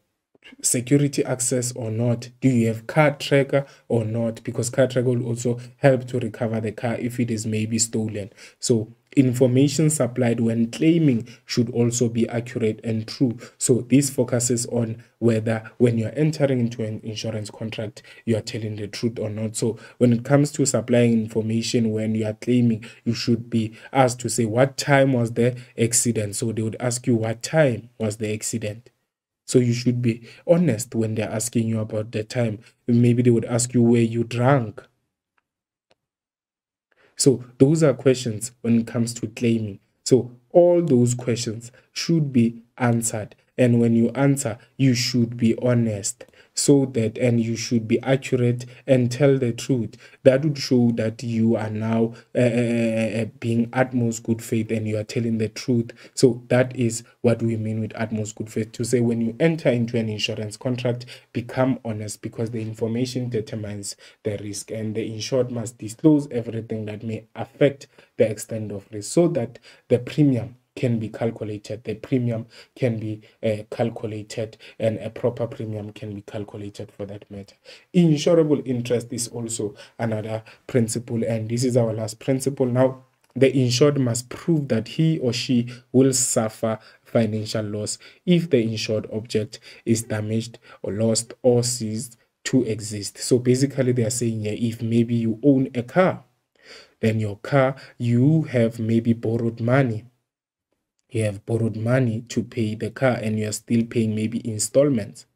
security access or not? Do you have car tracker or not? Because car tracker will also help to recover the car if it is maybe stolen. So information supplied when claiming should also be accurate and true. So this focuses on whether when you're entering into an insurance contract, you are telling the truth or not. So when it comes to supplying information when you are claiming, you should be asked to say what time was the accident. So they would ask you what time was the accident. So you should be honest when they're asking you about the time. Maybe they would ask you where you drank so those are questions when it comes to claiming. So all those questions should be answered. And when you answer, you should be honest so that and you should be accurate and tell the truth. That would show that you are now uh, being utmost good faith and you are telling the truth. So that is what we mean with utmost good faith to say when you enter into an insurance contract become honest because the information determines the risk and the insured must disclose everything that may affect the extent of risk so that the premium can be calculated, the premium can be uh, calculated, and a proper premium can be calculated for that matter. Insurable interest is also another principle, and this is our last principle. Now, the insured must prove that he or she will suffer financial loss if the insured object is damaged or lost or ceased to exist. So basically, they are saying here if maybe you own a car, then your car, you have maybe borrowed money you have borrowed money to pay the car and you're still paying maybe installments.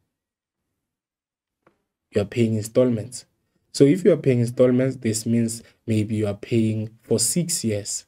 You're paying installments. So if you are paying installments, this means maybe you are paying for six years.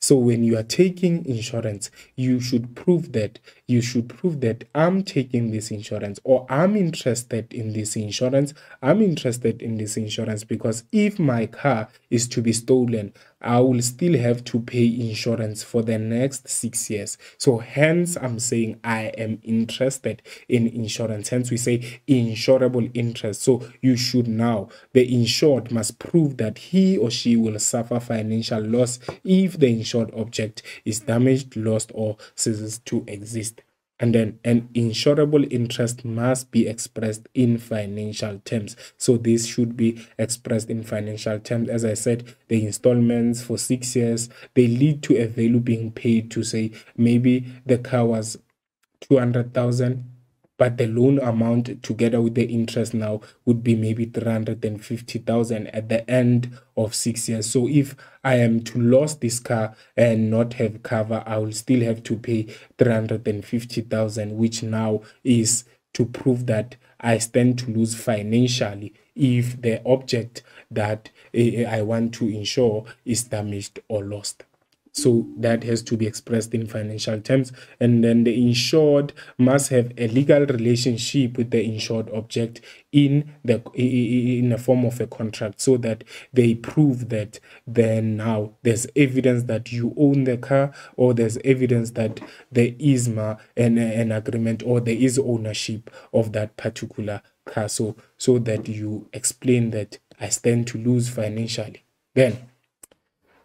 So when you are taking insurance, you should prove that you should prove that I'm taking this insurance or I'm interested in this insurance. I'm interested in this insurance because if my car is to be stolen, I will still have to pay insurance for the next six years. So, hence, I'm saying I am interested in insurance. Hence, we say insurable interest. So, you should now, the insured must prove that he or she will suffer financial loss if the insured object is damaged, lost, or ceases to exist and then an insurable interest must be expressed in financial terms. So this should be expressed in financial terms. As i said the installments for six years they lead to a value being paid to say maybe the car was 200000 but the loan amount together with the interest now would be maybe 350,000 at the end of 6 years. So if i am to lose this car and not have cover i will still have to pay 350,000 which now is to prove that i stand to lose financially if the object that eh, i want to insure is damaged or lost so that has to be expressed in financial terms. And then the insured must have a legal relationship with the insured object in the in the form of a contract so that they prove that then now there's evidence that you own the car or there's evidence that there is ma an, an agreement or there is ownership of that particular car so so that you explain that I stand to lose financially. Then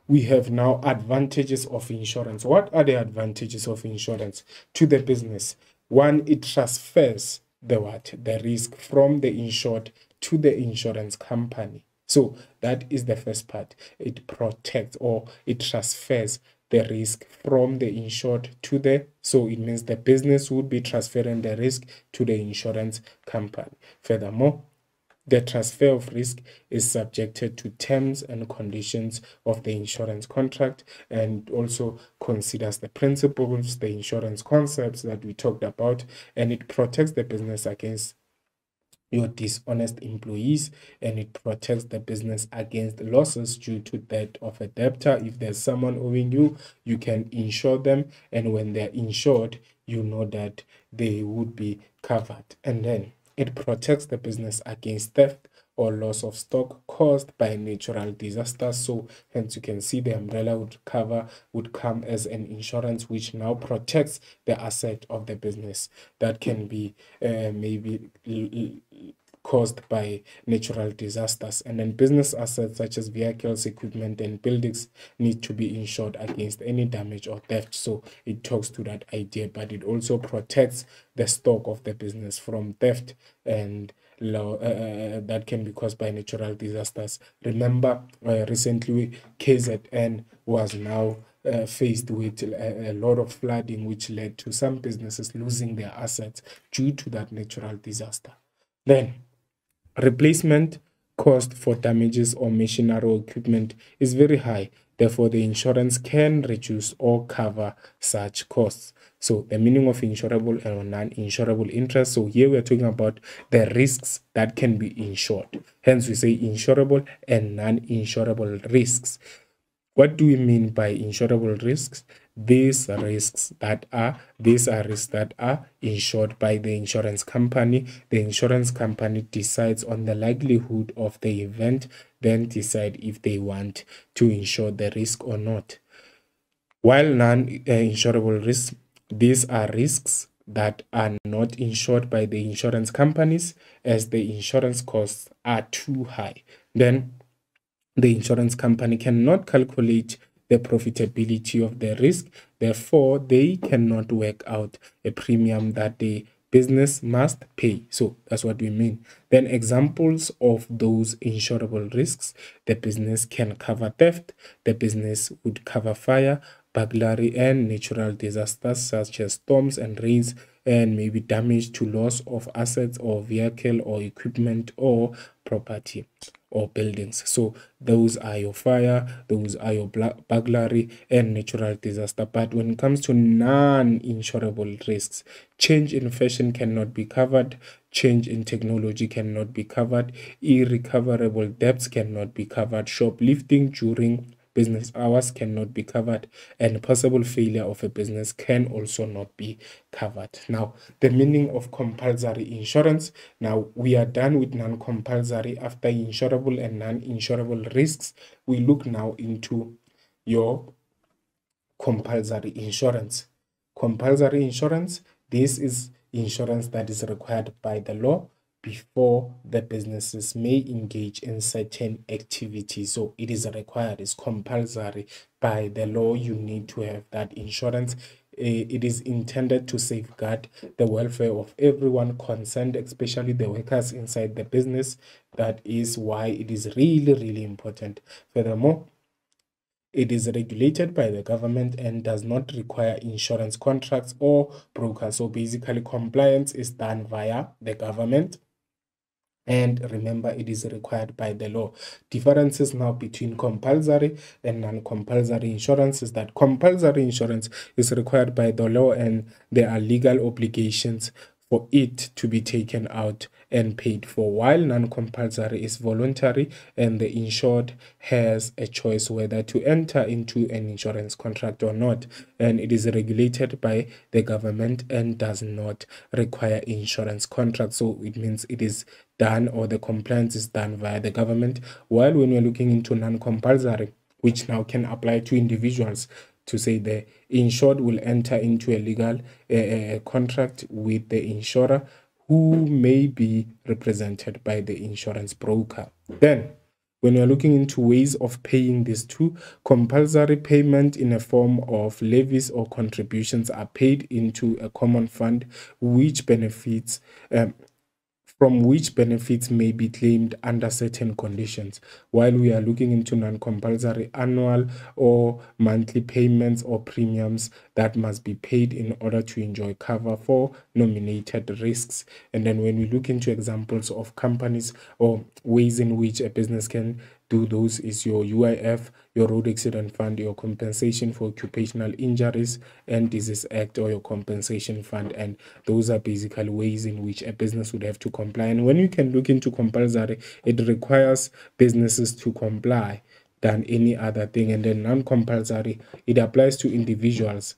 we have now advantages of insurance. What are the advantages of insurance to the business? One, it transfers the what? The risk from the insured to the insurance company. So that is the first part. It protects or it transfers the risk from the insured to the so it means the business would be transferring the risk to the insurance company. Furthermore, the transfer of risk is subjected to terms and conditions of the insurance contract and also considers the principles, the insurance concepts that we talked about, and it protects the business against your dishonest employees and it protects the business against losses due to debt of a debtor. If there's someone owing you, you can insure them, and when they're insured, you know that they would be covered. And then it protects the business against theft or loss of stock caused by natural disasters. So hence you can see the umbrella would cover would come as an insurance which now protects the asset of the business that can be uh, maybe caused by natural disasters. And then business assets such as vehicles, equipment, and buildings need to be insured against any damage or theft. So it talks to that idea, but it also protects the stock of the business from theft and law, uh, uh that can be caused by natural disasters. Remember, uh, recently KZN was now uh, faced with a, a, lot of flooding, which led to some businesses losing their assets due to that natural disaster. Then, Replacement cost for damages or machinery or equipment is very high. Therefore, the insurance can reduce or cover such costs. So, the meaning of insurable and non-insurable interest. So, here we are talking about the risks that can be insured. Hence, we say insurable and non-insurable risks. What do we mean by insurable risks? These risks that are these are risks that are insured by the insurance company. The insurance company decides on the likelihood of the event, then decide if they want to insure the risk or not. While non-insurable risks, these are risks that are not insured by the insurance companies as the insurance costs are too high. Then the insurance company cannot calculate the profitability of the risk. Therefore, they cannot work out a premium that the business must pay. So that's what we mean. Then examples of those insurable risks, the business can cover theft, the business would cover fire, burglary and natural disasters such as storms and rains and maybe damage to loss of assets or vehicle or equipment or property or buildings. So those are your fire, those are your burglary and natural disaster. But when it comes to non-insurable risks, change in fashion cannot be covered, change in technology cannot be covered, irrecoverable debts cannot be covered, shoplifting during business hours cannot be covered and possible failure of a business can also not be covered. Now the meaning of compulsory insurance. Now we are done with non-compulsory after insurable and non-insurable risks. We look now into your compulsory insurance. Compulsory insurance this is insurance that is required by the law before the businesses may engage in certain activities. So it is required, it's compulsory by the law. You need to have that insurance. Eh, it is intended to safeguard the welfare of everyone concerned, especially the workers inside the business. That is why it is really, really important. Furthermore, it is regulated by the government and does not require insurance contracts or brokers. So basically, compliance is done via the government and remember it is required by the law. Differences now between compulsory and non-compulsory insurance is that compulsory insurance is required by the law and there are legal obligations for it to be taken out and paid for while non-compulsory is voluntary and the insured has a choice whether to enter into an insurance contract or not and it is regulated by the government and does not require insurance contract. So it means it is done or the compliance is done via the government. While when you're looking into non-compulsory which now can apply to individuals to say the insured will enter into a legal uh, contract with the insurer who may be represented by the insurance broker. Then, when you're looking into ways of paying these two, compulsory payment in a form of levies or contributions are paid into a common fund which benefits um, from which benefits may be claimed under certain conditions. While we are looking into non-compulsory annual or monthly payments or premiums that must be paid in order to enjoy cover for nominated risks. And then when we look into examples of companies or ways in which a business can do those is your UIF, your Road Accident Fund, your Compensation for Occupational Injuries and Disease Act, or your Compensation Fund. And those are basically ways in which a business would have to comply. And when you can look into compulsory, it requires businesses to comply than any other thing. And then non-compulsory, it applies to individuals.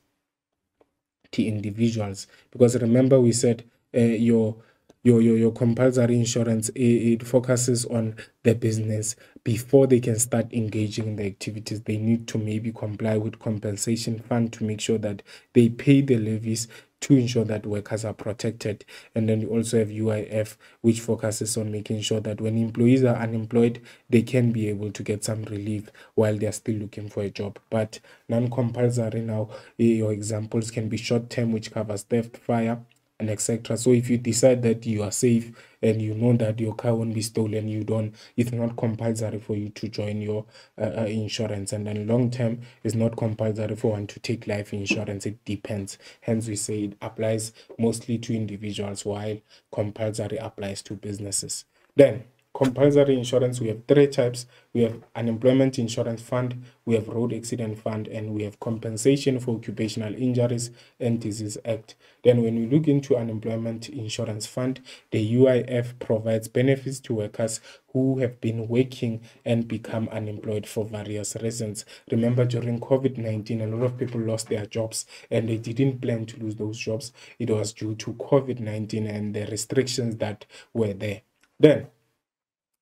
To individuals, because remember we said uh, your your, your, your compulsory insurance, it, it focuses on the business before they can start engaging in the activities. They need to maybe comply with compensation fund to make sure that they pay the levies to ensure that workers are protected. And then you also have UIF, which focuses on making sure that when employees are unemployed, they can be able to get some relief while they're still looking for a job. But non compulsory now, eh, your examples can be short term, which covers theft, fire, and etc. So if you decide that you are safe and you know that your car won't be stolen, you don't. It's not compulsory for you to join your uh, uh, insurance, and then long term is not compulsory for one to take life insurance. It depends. Hence, we say it applies mostly to individuals, while compulsory applies to businesses. Then compulsory insurance we have three types. We have unemployment insurance fund we have road accident fund and we have compensation for occupational injuries and disease act. Then when we look into unemployment insurance fund the uif provides benefits to workers who have been working and become unemployed for various reasons. Remember during covid-19 a lot of people lost their jobs and they didn't plan to lose those jobs. It was due to covid-19 and the restrictions that were there. Then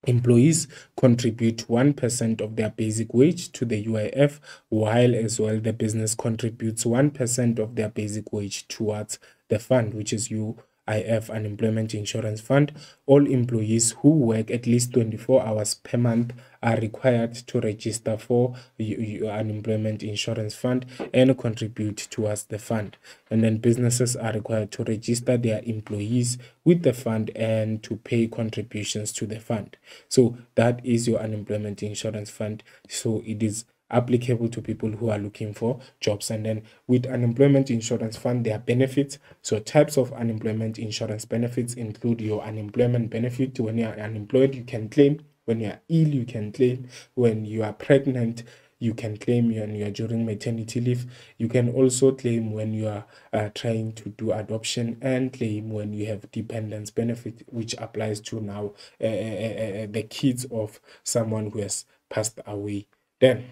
Employees contribute 1% of their basic wage to the UIF, while as well the business contributes 1% of their basic wage towards the fund, which is you IF Unemployment Insurance Fund, all employees who work at least 24 hours per month are required to register for your Unemployment Insurance Fund and contribute towards the fund. And then businesses are required to register their employees with the fund and to pay contributions to the fund. So that is your Unemployment Insurance Fund. So it is applicable to people who are looking for jobs. And then with unemployment insurance fund there are benefits. So types of unemployment insurance benefits include your unemployment benefit. When you are unemployed you can claim. When you are ill you can claim. When you are pregnant you can claim when you are during maternity leave. You can also claim when you are uh, trying to do adoption and claim when you have dependence benefit which applies to now uh, uh, uh, uh the kids of someone who has passed away. Then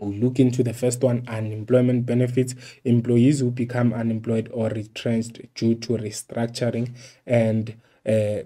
We'll look into the first one unemployment benefits. Employees who become unemployed or retrenched due to restructuring and uh,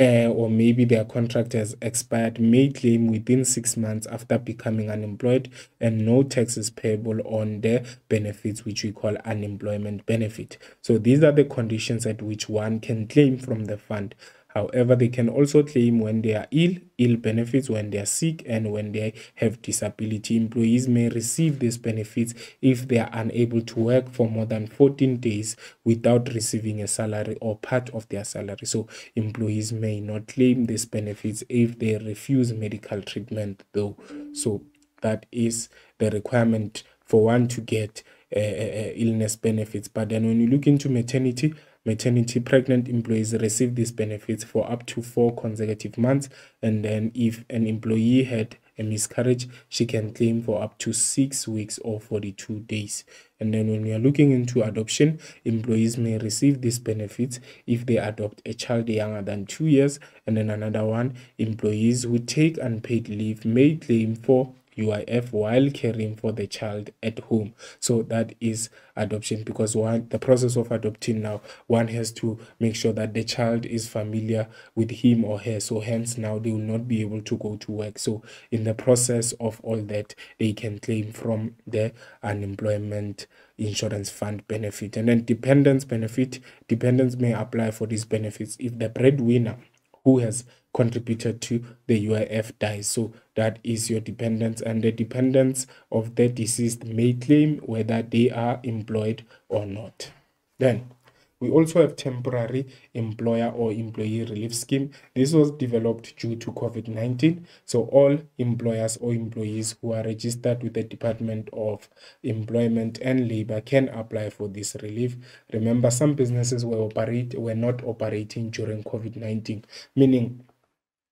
uh, or maybe their contract has expired may claim within six months after becoming unemployed and no tax is payable on their benefits which we call unemployment benefit so these are the conditions at which one can claim from the fund However, they can also claim when they are ill, ill benefits when they are sick, and when they have disability. Employees may receive these benefits if they are unable to work for more than 14 days without receiving a salary or part of their salary. So, employees may not claim these benefits if they refuse medical treatment, though. So, that is the requirement for one to get uh, illness benefits. But then, when you look into maternity, maternity pregnant employees receive these benefits for up to four consecutive months and then if an employee had a miscarriage she can claim for up to six weeks or 42 days. And then when we are looking into adoption employees may receive these benefits if they adopt a child younger than two years and then another one. Employees who take unpaid leave may claim for UIF while caring for the child at home. So that is adoption because one the process of adopting now one has to make sure that the child is familiar with him or her. So hence now they will not be able to go to work. So in the process of all that they can claim from the unemployment insurance fund benefit and then dependents benefit dependents may apply for these benefits if the breadwinner who has contributed to the UIF dies. So that is your dependents, and the dependents of the deceased may claim whether they are employed or not. Then we also have temporary employer or employee relief scheme. This was developed due to COVID-19. So all employers or employees who are registered with the Department of Employment and Labor can apply for this relief. Remember, some businesses were operate were not operating during COVID-19, meaning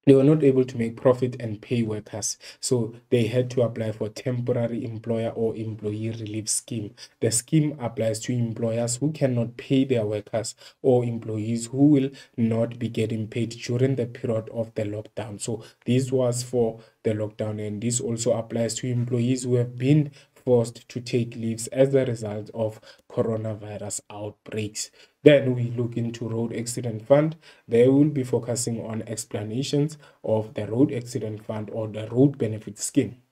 they were not able to make profit and pay workers. So they had to apply for temporary employer or employee relief scheme. The scheme applies to employers who cannot pay their workers or employees who will not be getting paid during the period of the lockdown. So this was for the lockdown and this also applies to employees who have been forced to take leaves as a result of coronavirus outbreaks. Then we look into Road Accident Fund. They will be focusing on explanations of the Road Accident Fund or the Road Benefit Scheme.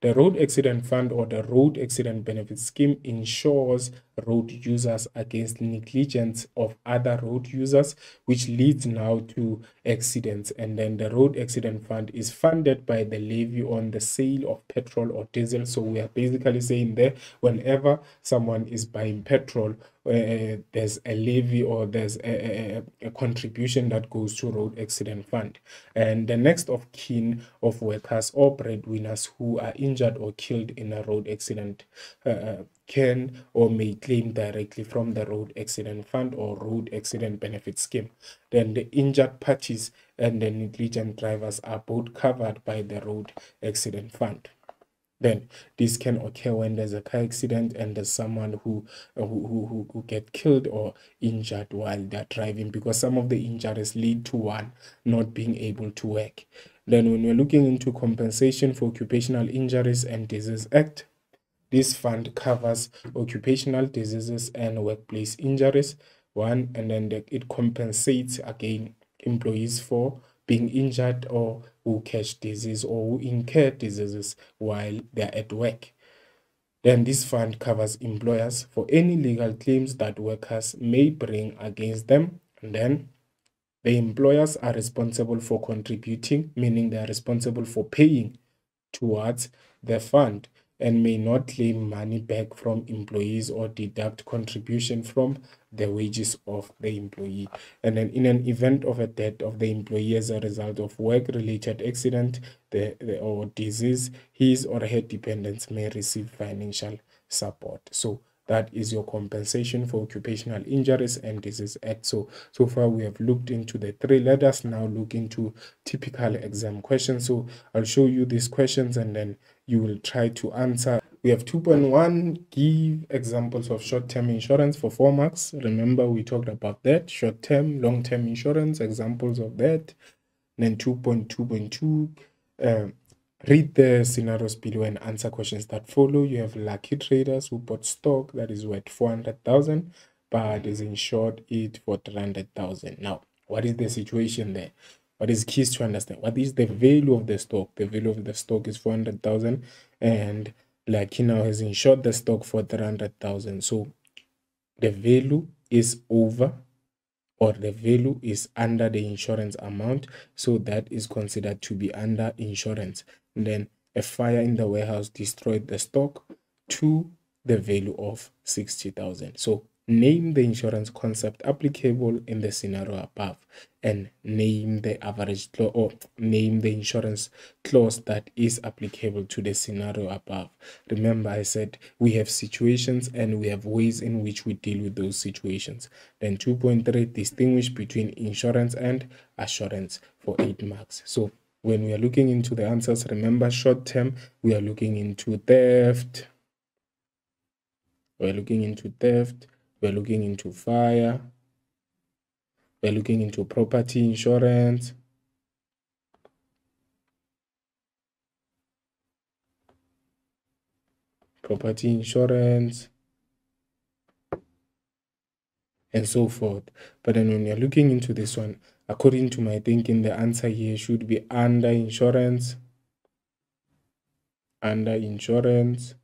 The Road Accident Fund or the Road Accident Benefit Scheme ensures road users against negligence of other road users, which leads now to accidents. And then the Road Accident Fund is funded by the levy on the sale of petrol or diesel. So we are basically saying there whenever someone is buying petrol uh, there's a levy or there's a, a, a, contribution that goes to road accident fund and the next of kin of workers or breadwinners who are injured or killed in a road accident uh, uh, can or may claim directly from the road accident fund or road accident benefit scheme. Then the injured parties and the negligent drivers are both covered by the road accident fund. Then this can occur when there's a car accident and there's someone who uh, who, who, who get killed or injured while they're driving because some of the injuries lead to one not being able to work. Then when we're looking into compensation for occupational injuries and disease act this fund covers occupational diseases and workplace injuries one and then the, it compensates again employees for being injured or who catch disease or who incur diseases while they're at work. Then this fund covers employers for any legal claims that workers may bring against them. And then the employers are responsible for contributing, meaning they are responsible for paying towards the fund and may not claim money back from employees or deduct contribution from the wages of the employee. And then in an event of a death of the employee as a result of work-related accident the, the, or disease, his or her dependents may receive financial support. So that is your compensation for occupational injuries and disease act so so far we have looked into the three letters now look into typical exam questions so i'll show you these questions and then you will try to answer. We have 2.1 give examples of short-term insurance for four marks. Remember we talked about that. Short-term long-term insurance examples of that. Then 2.2.2 uh, read the scenarios below and answer questions that follow. You have lucky traders who bought stock that is worth 400000 but is insured it for 300000 now what is the situation there what is key to understand. What is the value of the stock? The value of the stock is 400000 and like now has insured the stock for 300,000 so the value is over or the value is under the insurance amount. So that is considered to be under insurance. And then a fire in the warehouse destroyed the stock to the value of 60,000 so Name the insurance concept applicable in the scenario above and name the average clause or name the insurance clause that is applicable to the scenario above. Remember, I said we have situations and we have ways in which we deal with those situations. Then 2.3 distinguish between insurance and assurance for 8 marks. So when we are looking into the answers, remember short term, we are looking into theft. We're looking into theft we're looking into fire. We're looking into property insurance. Property insurance. And so forth. But then when you're looking into this one, according to my thinking, the answer here should be under insurance. Under insurance.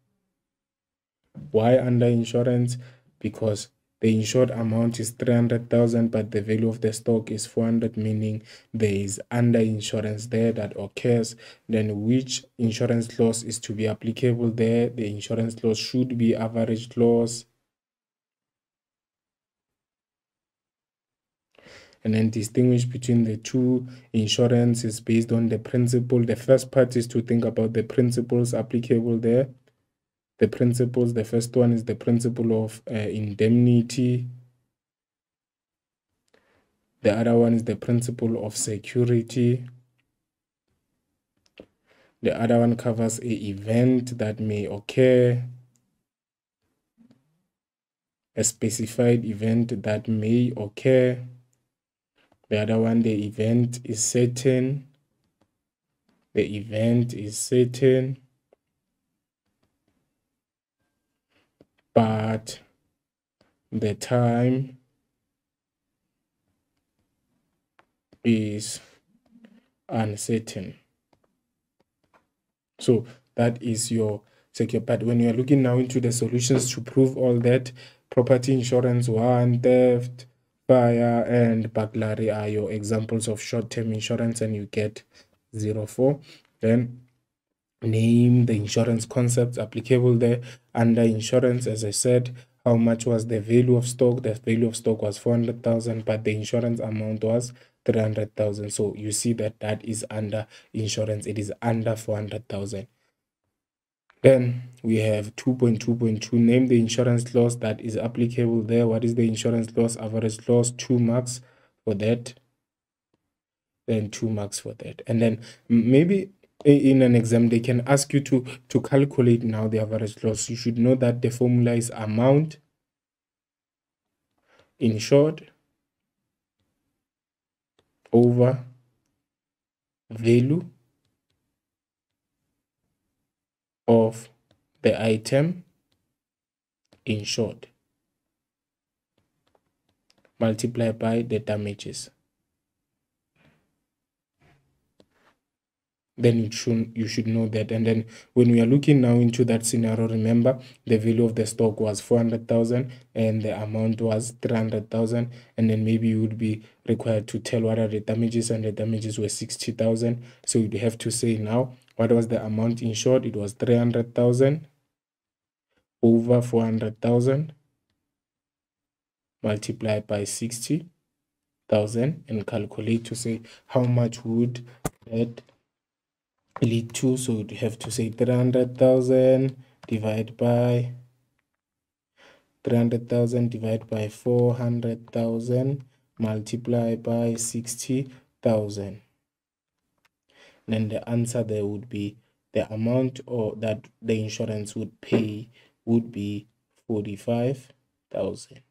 Why under insurance? Because the insured amount is 300,000 but the value of the stock is 400 meaning there is under insurance there that occurs then which insurance clause is to be applicable there? The insurance clause should be average clause. And then distinguish between the two insurance is based on the principle. The first part is to think about the principles applicable there the principles. The first one is the principle of uh, indemnity. The other one is the principle of security. The other one covers a event that may occur, a specified event that may occur. The other one, the event is certain. The event is certain. But the time is uncertain. So that is your secure part. When you are looking now into the solutions to prove all that, property insurance, one, theft, fire, and burglary are your examples of short-term insurance and you get 0, 4. Then name the insurance concepts applicable there under insurance as i said how much was the value of stock? The value of stock was 400000 but the insurance amount was 300000 so you see that that is under insurance. It is under 400000 then we have 2.2.2 name the insurance clause that is applicable there. What is the insurance clause? Average clause two marks for that. Then two marks for that. And then maybe in an exam they can ask you to to calculate now the average clause. You should know that the formula is amount insured over value of the item insured multiplied by the damages then you should you should know that. And then when we are looking now into that scenario remember the value of the stock was 400,000 and the amount was 300,000 and then maybe you would be required to tell what are the damages and the damages were 60,000 so you'd have to say now what was the amount insured it was 300,000 over 400,000 multiplied by 60,000 and calculate to say how much would that lead two so you have to say 300,000 divided by 300,000 divided by 400,000 multiply by 60,000 then the answer there would be the amount or that the insurance would pay would be 45,000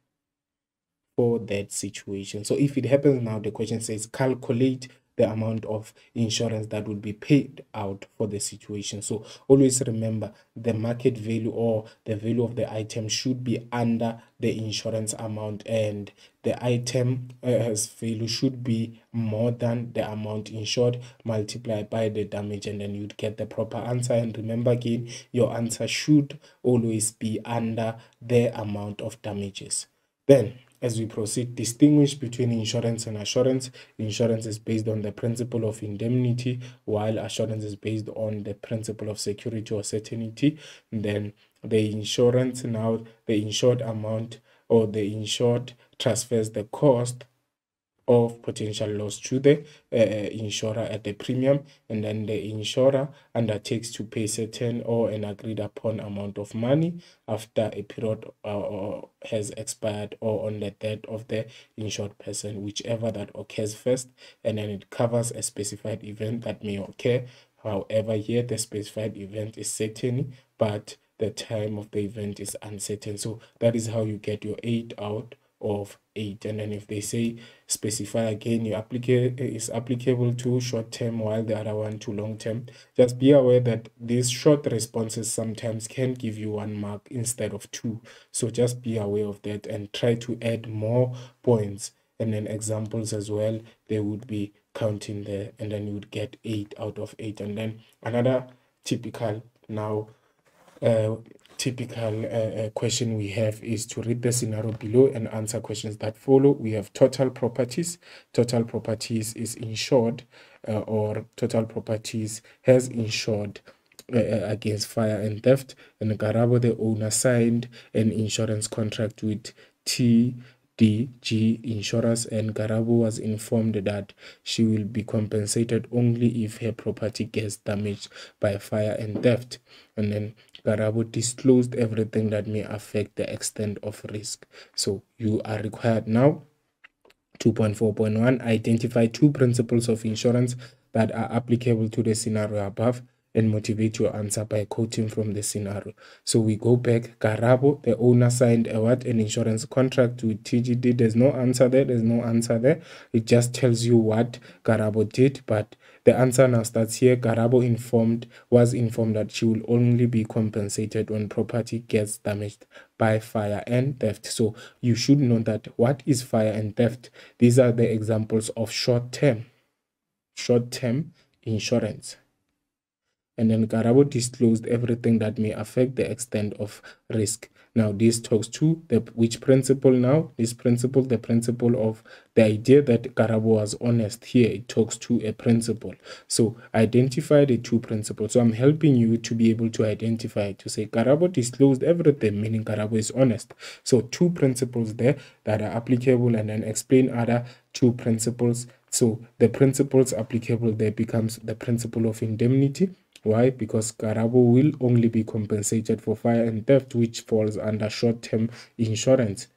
for that situation. So if it happens now, the question says calculate the amount of insurance that would be paid out for the situation. So always remember the market value or the value of the item should be under the insurance amount and the item uh, value should be more than the amount insured multiplied by the damage and then you'd get the proper answer and remember again your answer should always be under the amount of damages. Then as we proceed, distinguish between insurance and assurance. Insurance is based on the principle of indemnity, while assurance is based on the principle of security or certainty. And then the insurance now, the insured amount or the insured transfers the cost of potential loss to the uh, insurer at the premium and then the insurer undertakes to pay certain or an agreed upon amount of money after a period uh, has expired or on the death of the insured person whichever that occurs first and then it covers a specified event that may occur. However here the specified event is certain but the time of the event is uncertain. So that is how you get your eight out of 8 and then if they say specify again your applica is applicable to short term while the other one to long term. Just be aware that these short responses sometimes can give you one mark instead of two. So just be aware of that and try to add more points. And then examples as well they would be counting there and then you would get 8 out of 8 and then another typical now uh, typical uh, uh, question we have is to read the scenario below and answer questions that follow. We have total properties. Total properties is insured uh, or total properties has insured uh, uh, against fire and theft. And Karabo, the owner, signed an insurance contract with T DG Insurance and Karabo was informed that she will be compensated only if her property gets damaged by fire and theft. And then Karabo disclosed everything that may affect the extent of risk. So you are required now 2.4.1 identify two principles of insurance that are applicable to the scenario above and motivate your answer by quoting from the scenario. So we go back. Karabo, the owner signed a what? An insurance contract with TGD. There's no answer there. There's no answer there. It just tells you what Karabo did. But the answer now starts here. Karabo informed was informed that she will only be compensated when property gets damaged by fire and theft. So you should know that what is fire and theft? These are the examples of short term, short term insurance and then Karabo disclosed everything that may affect the extent of risk. Now, this talks to the which principle now? This principle, the principle of the idea that Karabo was honest here, it talks to a principle. So identify the two principles. So I'm helping you to be able to identify, to say Karabo disclosed everything, meaning Karabo is honest. So two principles there that are applicable and then explain other two principles. So the principles applicable there becomes the principle of indemnity why? Because Karabo will only be compensated for fire and theft, which falls under short-term insurance.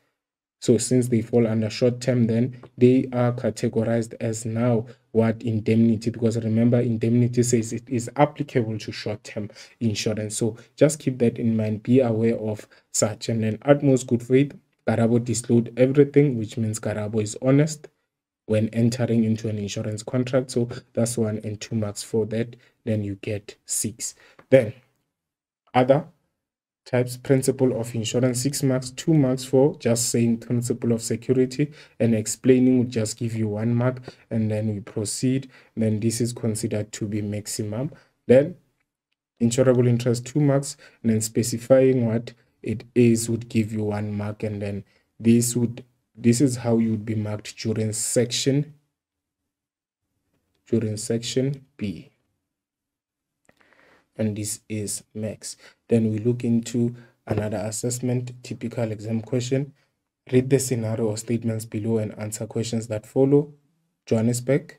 So since they fall under short term, then they are categorized as now what indemnity, because remember indemnity says it is applicable to short term insurance. So just keep that in mind, be aware of such. And then utmost good faith, Karabo disclosed everything, which means Karabo is honest when entering into an insurance contract. So that's one and two marks for that. Then you get six. Then other types principle of insurance six marks two marks for just saying principle of security and explaining would just give you one mark and then we proceed then this is considered to be maximum then insurable interest two marks and then specifying what it is would give you one mark and then this would this is how you would be marked during section during section B. And this is max. Then we look into another assessment typical exam question. Read the scenario or statements below and answer questions that follow. Johannesburg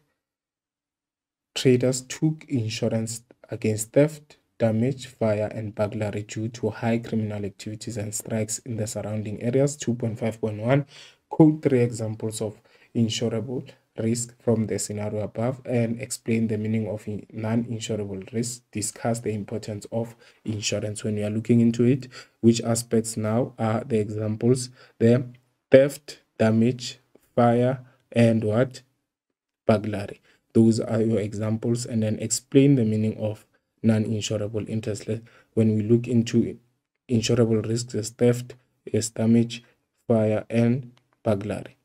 traders took insurance against theft damage, fire, and burglary due to high criminal activities and strikes in the surrounding areas. 2.5.1 Quote three examples of insurable risk from the scenario above and explain the meaning of non-insurable risk. Discuss the importance of insurance when you are looking into it. Which aspects now are the examples? The theft, damage, fire, and what? Burglary. Those are your examples and then explain the meaning of non-insurable interest. When we look into insurable risks as theft, as damage, fire, and burglary.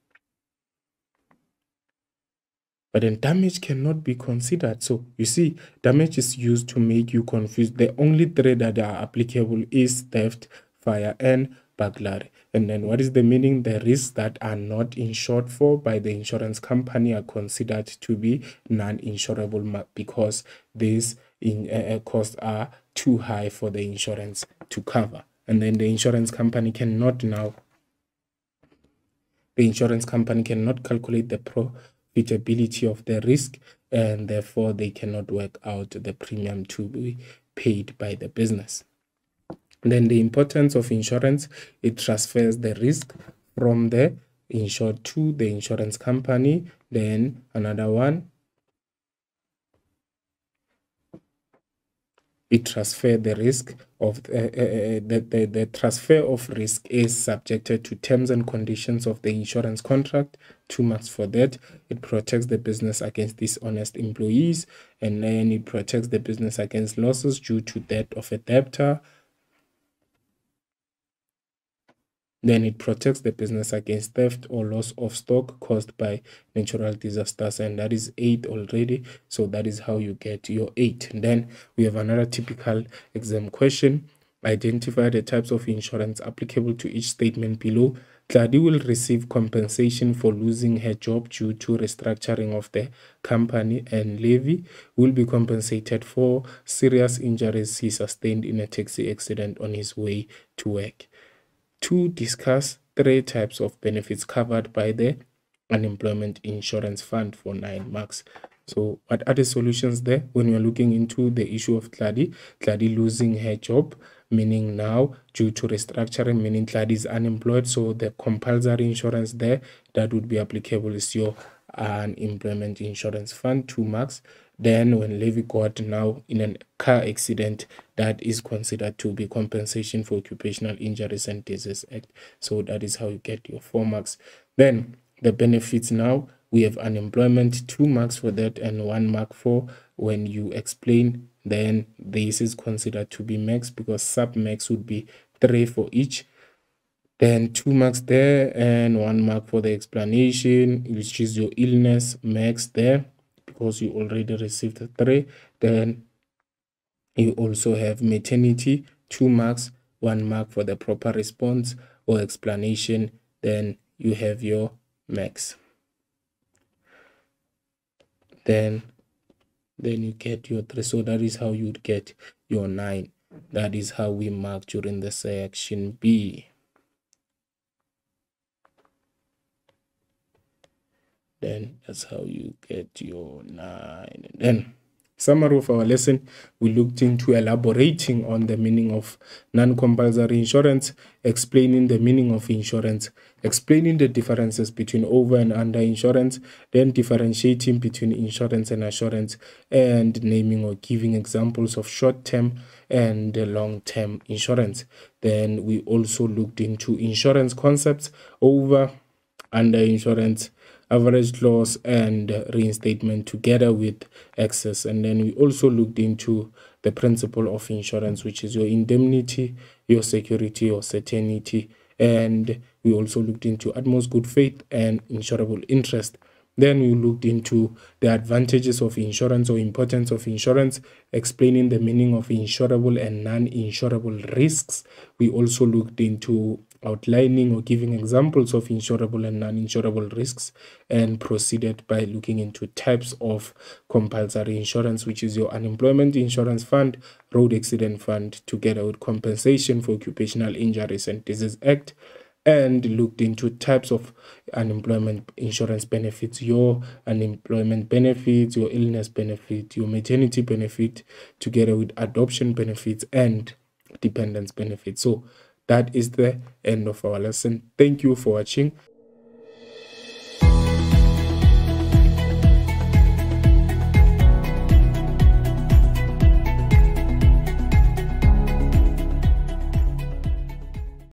But then damage cannot be considered. So you see, damage is used to make you confused. The only three that are applicable is theft, fire, and burglary. And then what is the meaning? The risks that are not insured for by the insurance company are considered to be non-insurable because these in, uh, uh, costs are too high for the insurance to cover. And then the insurance company cannot now the insurance company cannot calculate the profitability of the risk and therefore they cannot work out the premium to be paid by the business. Then the importance of insurance, it transfers the risk from the insured to the insurance company. Then another one, it transfer the risk of the, uh, uh, the, the, the transfer of risk is subjected to terms and conditions of the insurance contract two marks for that. It protects the business against dishonest employees and then it protects the business against losses due to debt of a debtor Then it protects the business against theft or loss of stock caused by natural disasters. And that is eight already. So that is how you get your eight. And then we have another typical exam question. Identify the types of insurance applicable to each statement below. Tladi will receive compensation for losing her job due to restructuring of the company and Levy will be compensated for serious injuries he sustained in a taxi accident on his way to work to discuss three types of benefits covered by the unemployment insurance fund for nine marks. So what are the solutions there when you're looking into the issue of Tladi? Tladi losing her job, meaning now due to restructuring, meaning Tladi is unemployed. So the compulsory insurance there that would be applicable is your unemployment insurance fund, two marks. Then when Levy got now in a car accident, that is considered to be compensation for occupational injuries and disease act. So that is how you get your four marks. Then the benefits now, we have unemployment, two marks for that and one mark for when you explain, then this is considered to be max because sub max would be three for each then two marks there and one mark for the explanation which is your illness max there because you already received three then you also have maternity two marks one mark for the proper response or explanation then you have your max. Then then you get your three so that is how you'd get your nine. That is how we mark during the section b. Then that's how you get your nine. And then summary of our lesson we looked into elaborating on the meaning of non-compulsory insurance explaining the meaning of insurance explaining the differences between over and under insurance then differentiating between insurance and assurance and naming or giving examples of short-term and long-term insurance. Then we also looked into insurance concepts over under insurance average clause and reinstatement together with excess. And then we also looked into the principle of insurance which is your indemnity your security or certainty. And we also looked into utmost good faith and insurable interest. Then we looked into the advantages of insurance or importance of insurance, explaining the meaning of insurable and non-insurable risks. We also looked into outlining or giving examples of insurable and non-insurable risks and proceeded by looking into types of compulsory insurance which is your unemployment insurance fund road accident fund together with compensation for occupational injuries and disease act and looked into types of unemployment insurance benefits your unemployment benefits your illness benefit your maternity benefit together with adoption benefits and dependence benefits. So that is the end of our lesson. Thank you for watching.